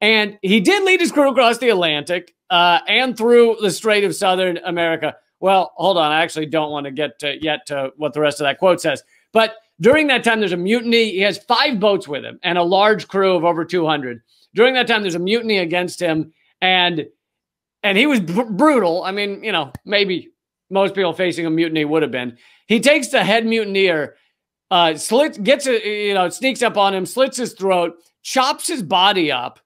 And he did lead his crew across the Atlantic uh, and through the Strait of Southern America. Well, hold on. I actually don't want to get to, yet to what the rest of that quote says. But during that time, there's a mutiny. He has five boats with him and a large crew of over 200. During that time, there's a mutiny against him. And and he was br- brutal. I mean, you know, maybe most people facing a mutiny would have been. He takes the head mutineer, uh, slits, gets it, you know, sneaks up on him, slits his throat, chops his body up,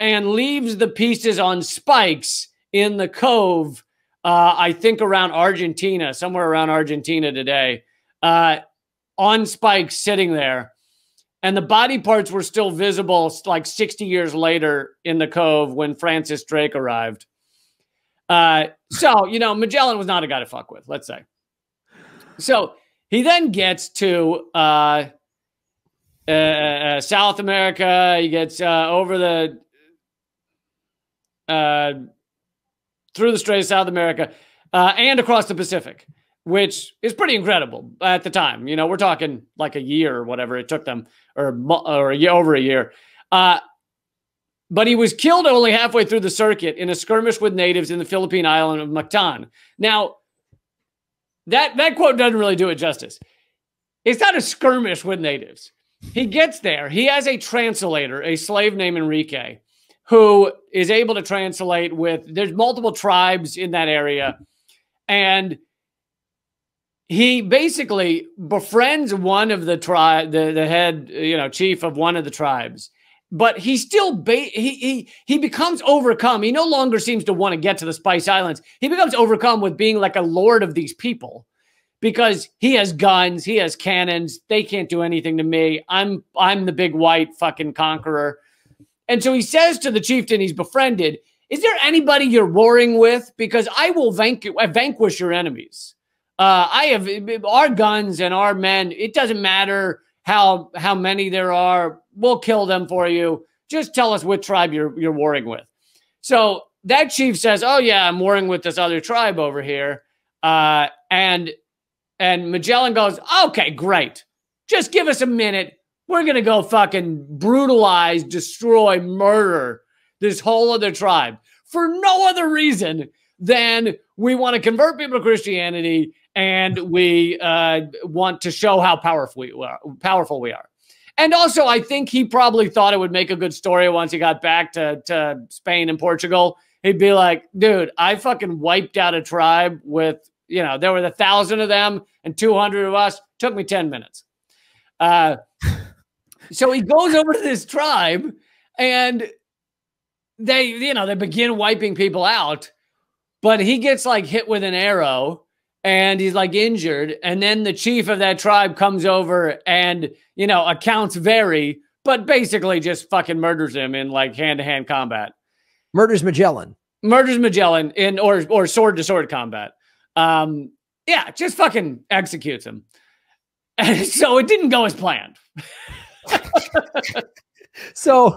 and leaves the pieces on spikes in the cove. Uh, I think around Argentina, somewhere around Argentina today, uh, on spikes sitting there. And the body parts were still visible like 60 years later in the cove when Francis Drake arrived. Uh, so, you know, Magellan was not a guy to fuck with, let's say. So he then gets to uh, uh, uh South America. He gets uh, over the uh, through the Strait of South America uh, and across the Pacific. which is pretty incredible at the time. You know, we're talking like a year or whatever it took them, or or a year, over a year. But he was killed only halfway through the circuit in a skirmish with natives in the Philippine island of Mactan. Now, that that quote doesn't really do it justice. It's not a skirmish with natives. He gets there. He has a translator, a slave named Enrique, who is able to translate with. There's multiple tribes in that area, and he basically befriends one of the tribe, the, the head, you know, chief of one of the tribes. But he still ba- he he he becomes overcome. He no longer seems to want to get to the Spice Islands. He becomes overcome with being like a lord of these people because he has guns, he has cannons. They can't do anything to me. I'm I'm the big white fucking conqueror. And so he says to the chieftain he's befriended, "Is there anybody you're warring with? Because I will vanqu- vanquish your enemies." Uh, I have our guns and our men. It doesn't matter how how many there are. We'll kill them for you. Just tell us which tribe you're you're warring with. So that chief says, "Oh yeah, I'm warring with this other tribe over here." Uh, and and Magellan goes, "Okay, great. Just give us a minute. We're gonna go fucking brutalize, destroy, murder this whole other tribe for no other reason than we want to convert people to Christianity and we uh, want to show how powerful we are. Powerful we are. And also, I think he probably thought it would make a good story once he got back to, to Spain and Portugal. He'd be like, dude, I fucking wiped out a tribe with, you know, there were a thousand of them and 200 of us. Took me 10 minutes. Uh, so he goes over to this tribe and they, you know, they begin wiping people out, but he gets like hit with an arrow and he's like injured. And then the chief of that tribe comes over and, you know, accounts vary, but basically just fucking murders him in like hand to hand combat. Murders Magellan. Murders Magellan in or or sword to sword combat. Um, yeah, just fucking executes him. And so it didn't go as planned. so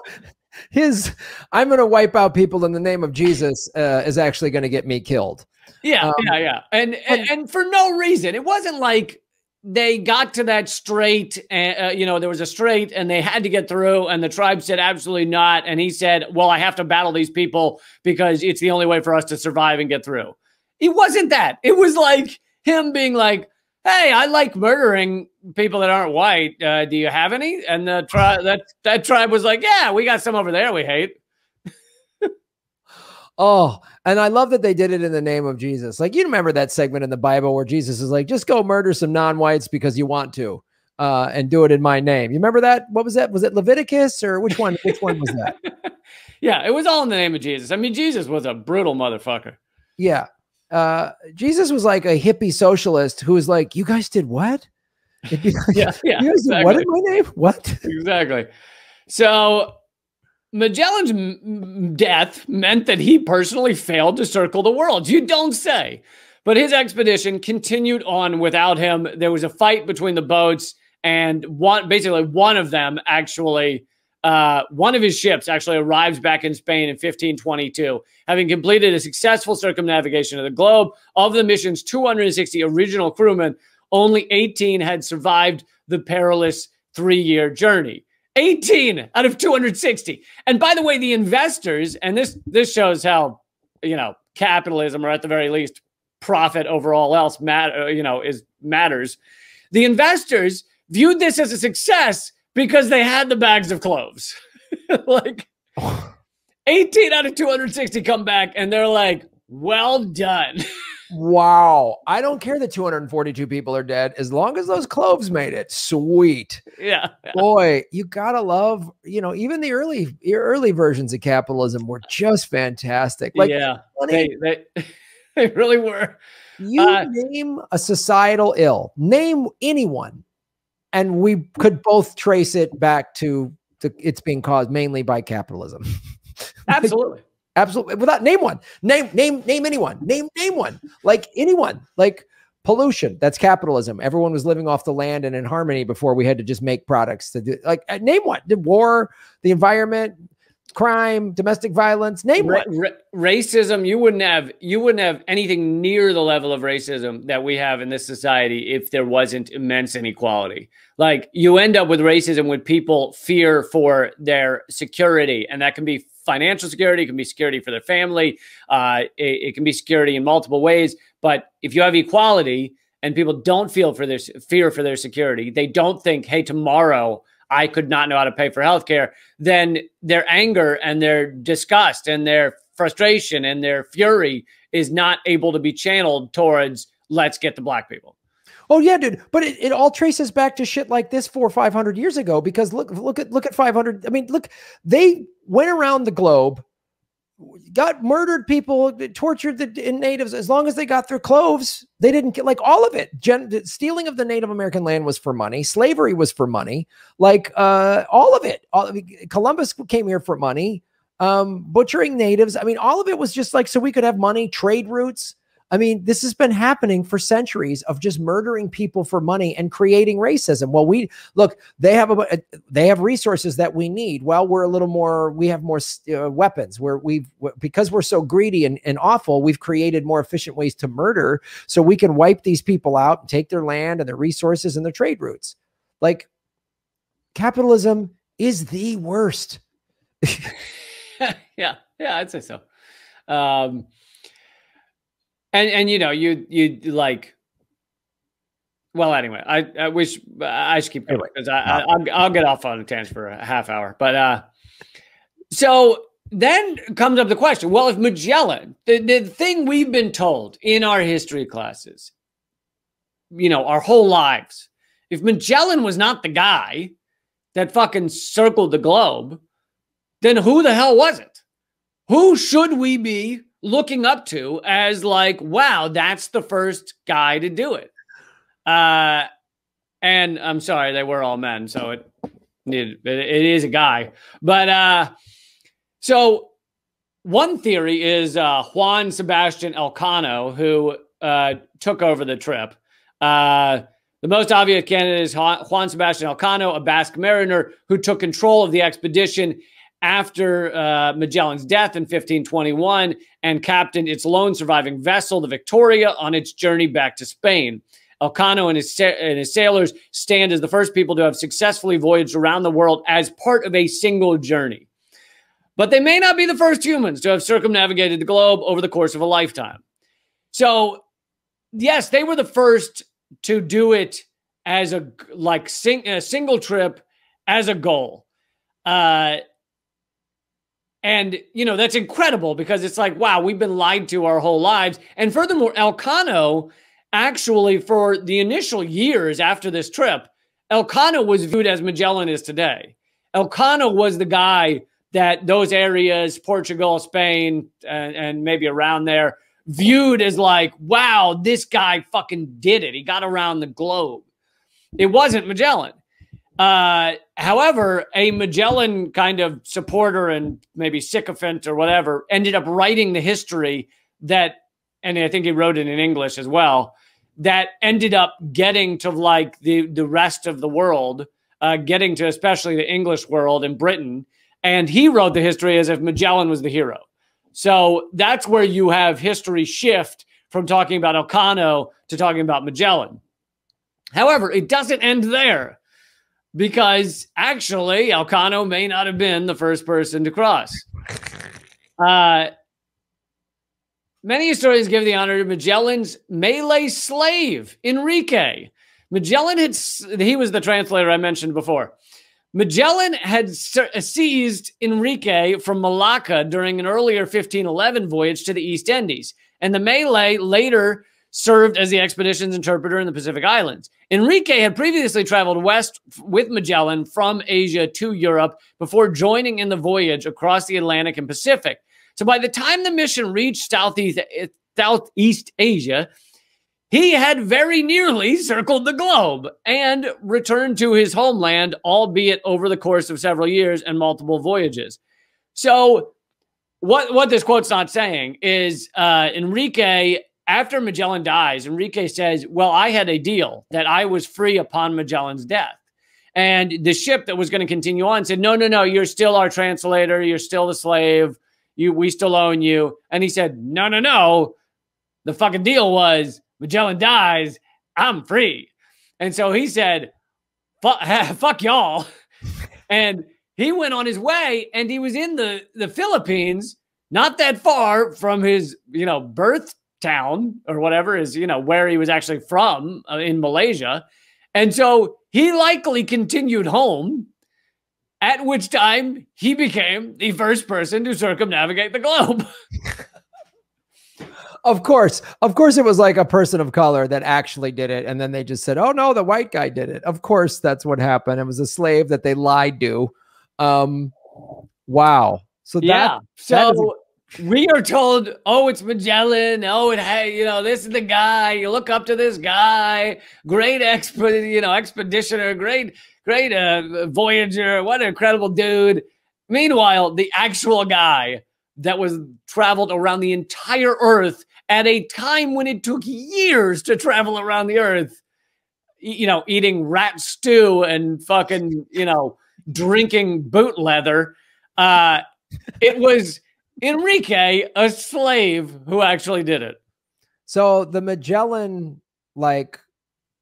his I'm going to wipe out people in the name of Jesus uh, is actually going to get me killed. Yeah, um, yeah, yeah. And, and and for no reason. It wasn't like they got to that strait and uh, you know there was a strait and they had to get through and the tribe said absolutely not. And he said well i have to battle these people because it's the only way for us to survive and get through. It wasn't that. It was like him being like hey i like murdering people that aren't white. Uh, do you have any? And the tribe that that tribe was like yeah we got some over there we hate Oh, and I love that they did it in the name of Jesus. Like you remember that segment in the Bible where Jesus is like, just go murder some non-whites because you want to, uh, and do it in my name. You remember that? What was that? Was it Leviticus or which one? Which one was that? yeah, it was all in the name of Jesus. I mean, Jesus was a brutal motherfucker. Yeah. Uh, Jesus was like a hippie socialist who was like, You guys did what? Like, yeah, yeah. You guys exactly. did what in my name? What? exactly. So Magellan's death meant that he personally failed to circle the world. You don't say. But his expedition continued on without him. There was a fight between the boats, and one basically one of them actually, uh, one of his ships actually arrives back in Spain in 1522, having completed a successful circumnavigation of the globe. Of the mission's 260 original crewmen, only 18 had survived the perilous three-year journey. 18 out of 260. And by the way, the investors, and this this shows how you know capitalism, or at the very least, profit over all else matter, uh, you know, is matters. The investors viewed this as a success because they had the bags of cloves. like 18 out of 260 come back and they're like, well done. Wow. I don't care that 242 people are dead as long as those cloves made it. Sweet. Yeah. Boy, you got to love, you know, even the early early versions of capitalism were just fantastic. Like Yeah. They, they, they really were. You uh, name a societal ill. Name anyone and we could both trace it back to, to it's being caused mainly by capitalism. Absolutely. Absolutely. Without name one. Name name name anyone. Name name one. Like anyone. Like pollution. That's capitalism. Everyone was living off the land and in harmony before we had to just make products to do like uh, name one. The war, the environment, crime, domestic violence, name Ra- one. ra- racism you wouldn't have you wouldn't have anything near the level of racism that we have in this society if there wasn't immense inequality like you end up with racism with people fear for their security and that can be financial security it can be security for their family uh, it, it can be security in multiple ways but if you have equality and people don't feel for their fear for their security they don't think hey tomorrow I could not know how to pay for healthcare, then their anger and their disgust and their frustration and their fury is not able to be channeled towards let's get the black people. Oh yeah, dude. But it, it all traces back to shit like this four or five hundred years ago. Because look, look at look at five hundred. I mean, look, they went around the globe, got murdered people, tortured the natives. As long as they got their clothes, they didn't get like all of it. Gen, stealing of the Native American land was for money. Slavery was for money. Like uh, all of it. All, Columbus came here for money. Um, butchering natives. I mean, all of it was just like so we could have money, trade routes. I mean, this has been happening for centuries of just murdering people for money and creating racism. Well, we look, they have a, they have resources that we need. Well, we're a little more, we have more uh, weapons where we've, because we're so greedy and, and awful, we've created more efficient ways to murder so we can wipe these people out and take their land and their resources and their trade routes. Like capitalism is the worst. yeah. Yeah. I'd say so. Um, and and you know you you like well anyway i i wish i should keep going because anyway, I, I I'll, I'll get off on a tangent for a half hour but uh so then comes up the question well if magellan the, the thing we've been told in our history classes you know our whole lives if magellan was not the guy that fucking circled the globe then who the hell was it? Who should we be looking up to as like, wow, that's the first guy to do it. Uh, and I'm sorry, they were all men, so it it, it is a guy. But uh, so one theory is uh, Juan Sebastian Elcano, who uh, took over the trip. Uh, the most obvious candidate is Juan Sebastian Elcano, a Basque mariner who took control of the expedition after uh, Magellan's death in 1521 and captained its lone surviving vessel, the Victoria, on its journey back to Spain. Elcano and his, and his sailors stand as the first people to have successfully voyaged around the world as part of a single journey. But they may not be the first humans to have circumnavigated the globe over the course of a lifetime. So, yes, they were the first to do it as a like sing, a single trip as a goal. Uh, and, you know, that's incredible because it's like, wow, we've been lied to our whole lives. And furthermore, Elcano actually, for the initial years after this trip, Elcano was viewed as Magellan is today. Elcano was the guy that those areas, Portugal, Spain, and, and maybe around there, viewed as like, wow, this guy fucking did it. He got around the globe. It wasn't Magellan. Uh, however, a Magellan kind of supporter and maybe sycophant or whatever ended up writing the history that, and I think he wrote it in English as well, that ended up getting to like the the rest of the world, uh, getting to especially the English world in Britain, and he wrote the history as if Magellan was the hero. So that's where you have history shift from talking about Elcano to talking about Magellan. However, it doesn't end there because actually Elcano may not have been the first person to cross. Uh, many historians give the honor to Magellan's Malay slave, Enrique. Magellan had, he was the translator I mentioned before. Magellan had seized Enrique from Malacca during an earlier 1511 voyage to the East Indies, and the Malay later served as the expedition's interpreter in the Pacific Islands. Enrique had previously traveled west with Magellan from Asia to Europe before joining in the voyage across the Atlantic and Pacific. So by the time the mission reached Southeast, Southeast Asia, he had very nearly circled the globe and returned to his homeland, albeit over the course of several years and multiple voyages. So, what what this quote's not saying is uh, Enrique after Magellan dies, Enrique says, Well, I had a deal that I was free upon Magellan's death. And the ship that was going to continue on said, "No, no, no, you're still our translator. You're still the slave. You, we still own you." And he said, "No, no, no. The fucking deal was Magellan dies. I'm free." And so he said, "Fuck, fuck y'all," and he went on his way. And he was in the the Philippines, not that far from his you know birth town or whatever is you know where he was actually from uh, in Malaysia. And so he likely continued home, at which time he became the first person to circumnavigate the globe. of course, of course, it was like a person of color that actually did it. And then they just said, oh, no, the white guy did it. Of course, that's what happened. It was a slave that they lied to. Um, wow. So yeah. that, so that is we are told, oh, it's Magellan. Oh, it hey, you know, this is the guy. You look up to this guy. Great exp, you know, expeditioner. Great, great uh, voyager. What an incredible dude. Meanwhile, the actual guy that was traveled around the entire Earth at a time when it took years to travel around the Earth. You know, eating rat stew and fucking, you know, drinking boot leather. Uh, it was Enrique, a slave who actually did it. So the Magellan like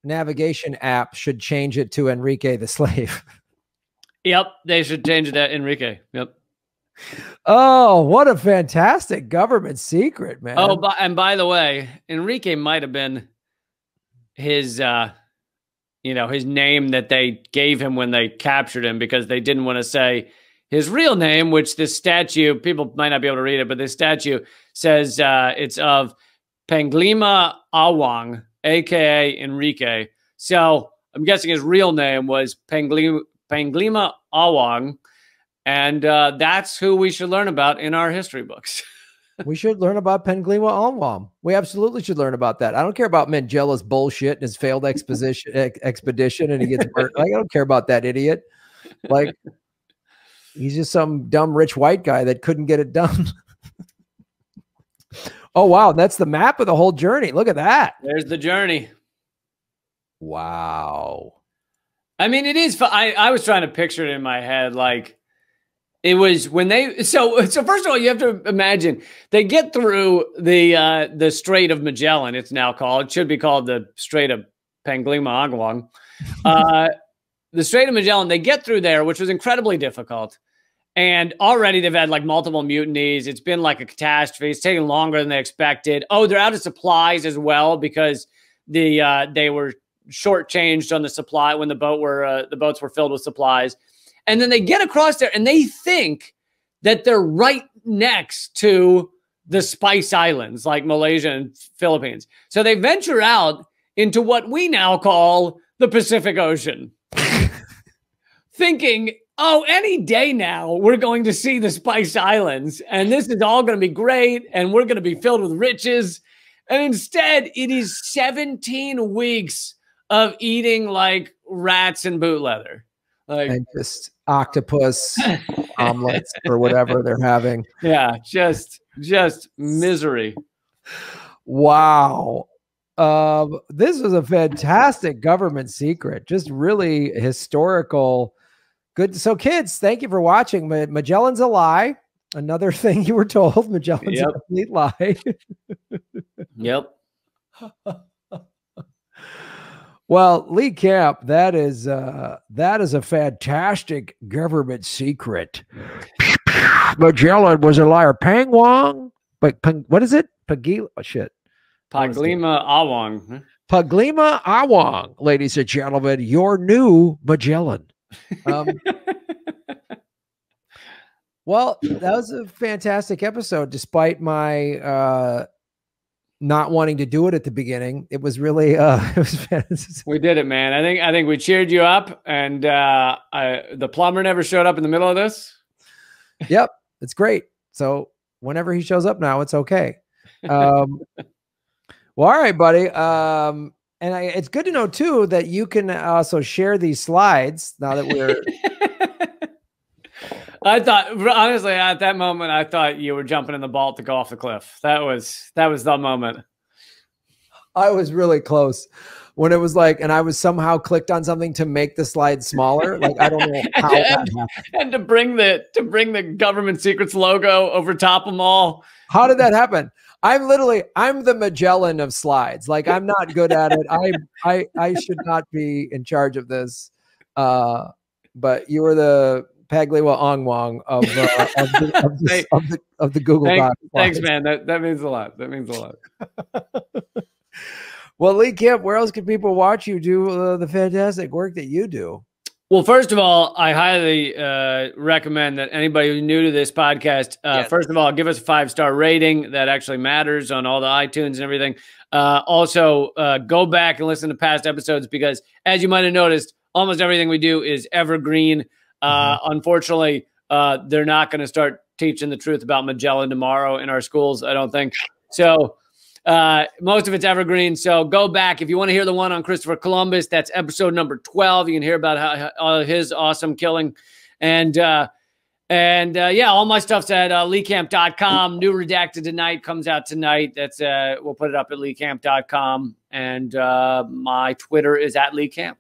navigation app should change it to Enrique the slave. Yep, they should change it to Enrique. Yep. Oh, what a fantastic government secret, man. Oh, by, and by the way, Enrique might have been his uh you know, his name that they gave him when they captured him because they didn't want to say his real name, which this statue, people might not be able to read it, but this statue says uh, it's of Panglima Awang, aka Enrique. So I'm guessing his real name was Panglima, Panglima Awang. And uh, that's who we should learn about in our history books. we should learn about Panglima Awang. We absolutely should learn about that. I don't care about Magellan's bullshit and his failed exposition expedition and he gets burnt. I don't care about that idiot. Like He's just some dumb rich white guy that couldn't get it done. oh wow, that's the map of the whole journey. Look at that. There's the journey. Wow. I mean, it is. I I was trying to picture it in my head, like it was when they. So so first of all, you have to imagine they get through the uh the Strait of Magellan. It's now called. It should be called the Strait of Panglima Agwang. Uh, the Strait of Magellan. They get through there, which was incredibly difficult. And already they've had like multiple mutinies. It's been like a catastrophe. It's taking longer than they expected. Oh, they're out of supplies as well because the uh, they were shortchanged on the supply when the boat were uh, the boats were filled with supplies. And then they get across there and they think that they're right next to the Spice Islands, like Malaysia and Philippines. So they venture out into what we now call the Pacific Ocean, thinking oh, any day now, we're going to see the Spice Islands, and this is all going to be great, and we're going to be filled with riches. And instead, it is 17 weeks of eating like rats and boot leather. Like and just octopus omelets or whatever they're having. Yeah, just just misery. Wow. Um, this was a fantastic government secret, just really historical Good. So, kids, thank you for watching. Magellan's a lie. Another thing you were told. Magellan's yep. a complete lie. yep. Well, Lee Camp, that is uh, that is a fantastic government secret. Magellan was a liar. Pang Wong, but Pang, what is it? Pagila, oh, shit. Paglima Awang. Paglima Awang, ladies and gentlemen, your new Magellan. Um, well, that was a fantastic episode, despite my uh, not wanting to do it at the beginning. It was really uh, it was fantastic. We did it, man. I think I think we cheered you up, and uh, I, the plumber never showed up in the middle of this. Yep, it's great. So whenever he shows up now, it's okay. Um, well, all right, buddy. Um, and I, it's good to know too that you can also share these slides now that we're. I thought honestly at that moment I thought you were jumping in the ball to go off the cliff. That was that was the moment. I was really close. when it was like, and I was somehow clicked on something to make the slide smaller. Like I don't know how that and, happened. and to bring the to bring the government secrets logo over top of them all. How did that happen? I'm literally I'm the Magellan of slides. Like I'm not good at it. I I I should not be in charge of this. Uh, but you were the Pagliwa Ongwong of, uh, of, the, of, the, of, the, of the Google Thank, Docs. thanks, man. That that means a lot. That means a lot. Well, Lee Camp, where else can people watch you do uh, the fantastic work that you do? Well, first of all, I highly uh, recommend that anybody who's new to this podcast, uh, Yes. first of all, give us a five star rating. That actually matters on all the iTunes and everything. Uh, also, uh, go back and listen to past episodes because, as you might have noticed, almost everything we do is evergreen. Uh, Unfortunately, uh, they're not going to start teaching the truth about Magellan tomorrow in our schools. I don't think so. Uh, most of it's evergreen. So go back if you want to hear the one on Christopher Columbus. That's episode number twelve. You can hear about how, how his awesome killing, and uh, and uh, yeah, all my stuff's at uh, leecamp.com. New redacted tonight comes out tonight. That's uh, we'll put it up at leecamp.com, and uh, my Twitter is at leecamp.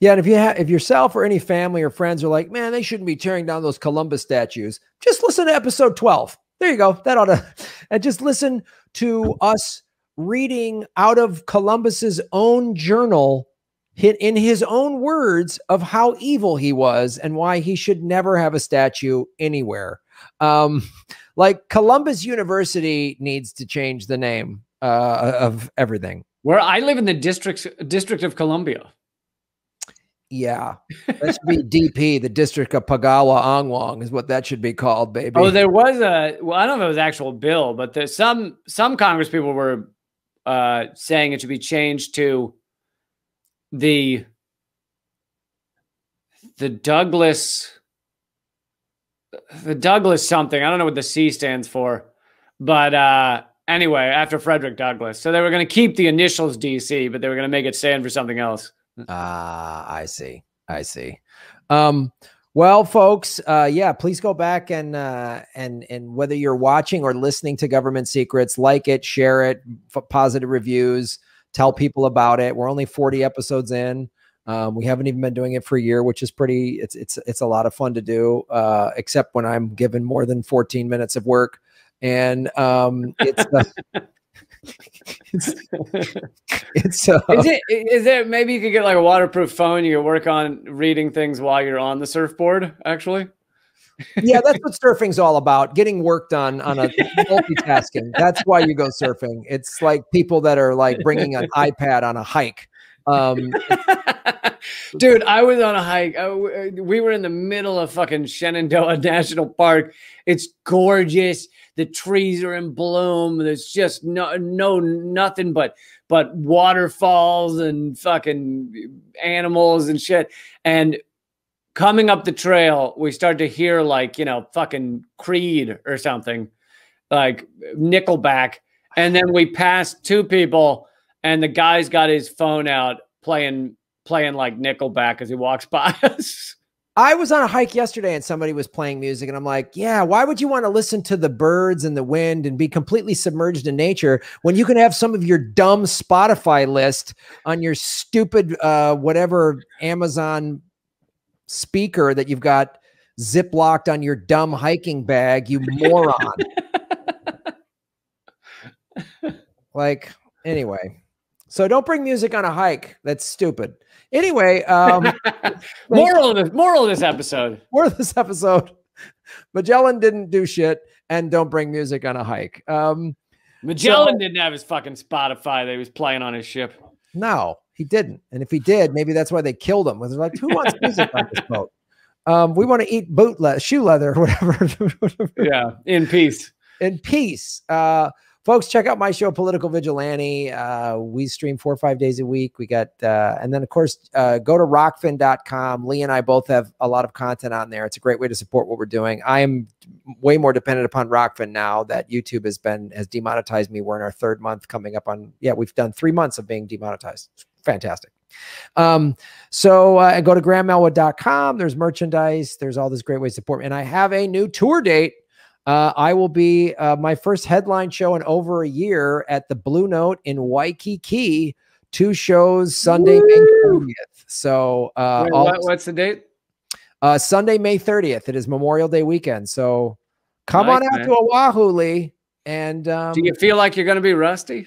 Yeah, and if you have if yourself or any family or friends are like, man, they shouldn't be tearing down those Columbus statues, just listen to episode 12. There you go. That ought to and just listen to us reading out of Columbus's own journal in his own words of how evil he was and why he should never have a statue anywhere. Um, like Columbus University needs to change the name uh, of everything. Where I live in the district District of Columbia. Yeah, that should be DP, the District of Pagawa Angwong, is what that should be called, baby. Oh, there was a well, I don't know if it was actual bill, but there's some some Congress people were uh, saying it should be changed to the the Douglas the Douglas something. I don't know what the C stands for, but uh, anyway, after Frederick Douglass. So they were going to keep the initials DC, but they were going to make it stand for something else. Ah, I see. I see. Um, well, folks, uh, yeah, please go back and uh, and and whether you're watching or listening to Government Secrets, like it, share it, positive reviews, tell people about it. We're only 40 episodes in. Um, we haven't even been doing it for a year, which is pretty. It's it's it's a lot of fun to do, uh, except when I'm given more than 14 minutes of work, and um, it's. Uh, it's it's uh, Is it? Is it? Maybe you could get like a waterproof phone. You could work on reading things while you're on the surfboard. Actually, yeah, that's what surfing's all about. Getting work done on a multitasking. That's why you go surfing. It's like people that are like bringing an iPad on a hike. Um, Dude, I was on a hike. I- we were in the middle of fucking Shenandoah National Park. It's gorgeous. The trees are in bloom. There's just no, no, nothing but but waterfalls and fucking animals and shit. And coming up the trail, we start to hear like you know fucking Creed or something, like Nickelback. And then we passed two people, and the guy's got his phone out playing playing like Nickelback as he walks by us. I was on a hike yesterday and somebody was playing music, and I'm like, yeah, why would you want to listen to the birds and the wind and be completely submerged in nature when you can have some of your dumb Spotify list on your stupid, uh, whatever Amazon speaker that you've got ziplocked on your dumb hiking bag, you moron. like, anyway. So don't bring music on a hike. That's stupid. Anyway, um, moral of this moral of this episode. more of this episode. Magellan didn't do shit, and don't bring music on a hike. Um, Magellan didn't have his fucking Spotify that he was playing on his ship. no, he didn't. And if he did, maybe that's why they killed him. Was like, who wants music on this boat? Um, we want to eat boot le- shoe leather or whatever. Yeah, in peace. in peace. Uh, folks, check out my show, Political Vigilante. Uh, we stream four or five days a week. We got, uh, and then of course, uh, go to rokfin.com. Lee and I both have a lot of content on there. It's a great way to support what we're doing. I am way more dependent upon Rokfin now that YouTube has been, has demonetized me. We're in our third month coming up on, yeah, we've done three months of being demonetized. Fantastic. Um, so uh, go to grahamelwood.com. There's merchandise. There's all this great way to support me. And I have a new tour date. Uh, I will be uh, my first headline show in over a year at the Blue Note in Waikiki two shows Sunday, May 30th. So uh, Wait, what- what's the date? uh, Sunday, May 30th. It is Memorial Day weekend. So come Nice, on out man. to Oahu, Lee. And um, Do you feel like you're going to be rusty?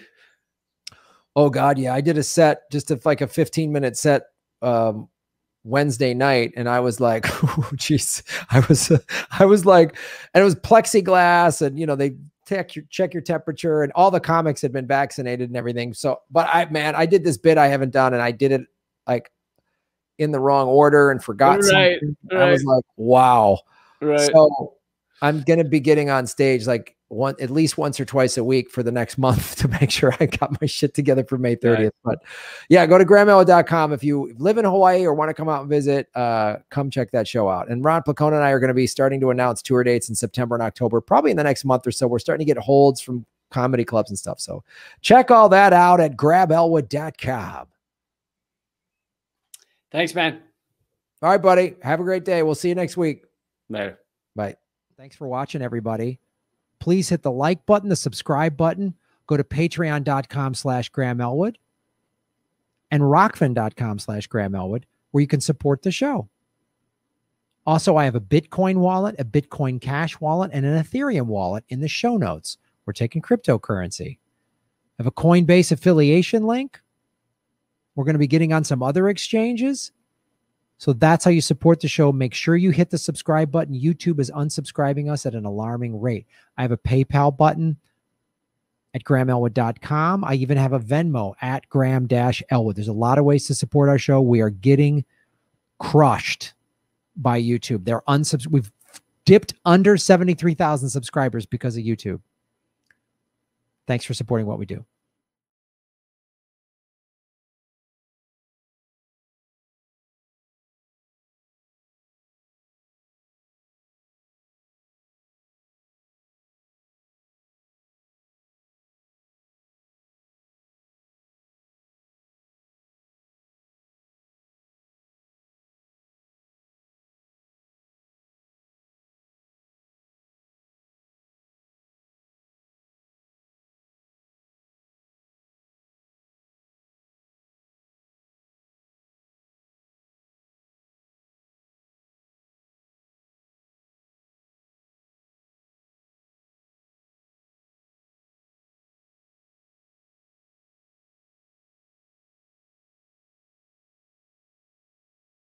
oh god, yeah, I did a set just a, like a 15 minute set um, Wednesday night, and I was like, oh, jeez, I was, I was like, and it was plexiglass, and you know they check your check your temperature, and all the comics had been vaccinated and everything. So, but I, man, I did this bit I haven't done, and I did it like in the wrong order and forgot Right, something. I was like, wow. Right. So I'm gonna be getting on stage like one at least once or twice a week for the next month to make sure I got my shit together for May 30th. Right. But yeah, go to grahamelwood.com if you live in Hawaii or want to come out and visit. Uh, come check that show out. And Ron Placone and I are going to be starting to announce tour dates in September and October, probably in the next month or so. We're starting to get holds from comedy clubs and stuff. So check all that out at grahamelwood.com. Thanks, man. All right, buddy. Have a great day. We'll see you next week. Later. Bye. Thanks for watching, everybody. Please hit the like button, the subscribe button. Go to patreon.com slash Graham Elwood and rokfin.com slash Graham Elwood, where you can support the show. Also, I have a Bitcoin wallet, a Bitcoin Cash wallet, and an Ethereum wallet in the show notes. We're taking cryptocurrency. I have a Coinbase affiliation link. We're going to be getting on some other exchanges. So that's how you support the show. Make sure you hit the subscribe button. YouTube is unsubscribing us at an alarming rate. I have a PayPal button at grahamelwood.com. I even have a Venmo at Graham Elwood. There's a lot of ways to support our show. We are getting crushed by YouTube. They're unsubs. We've dipped under 73,000 subscribers because of YouTube. Thanks for supporting what we do.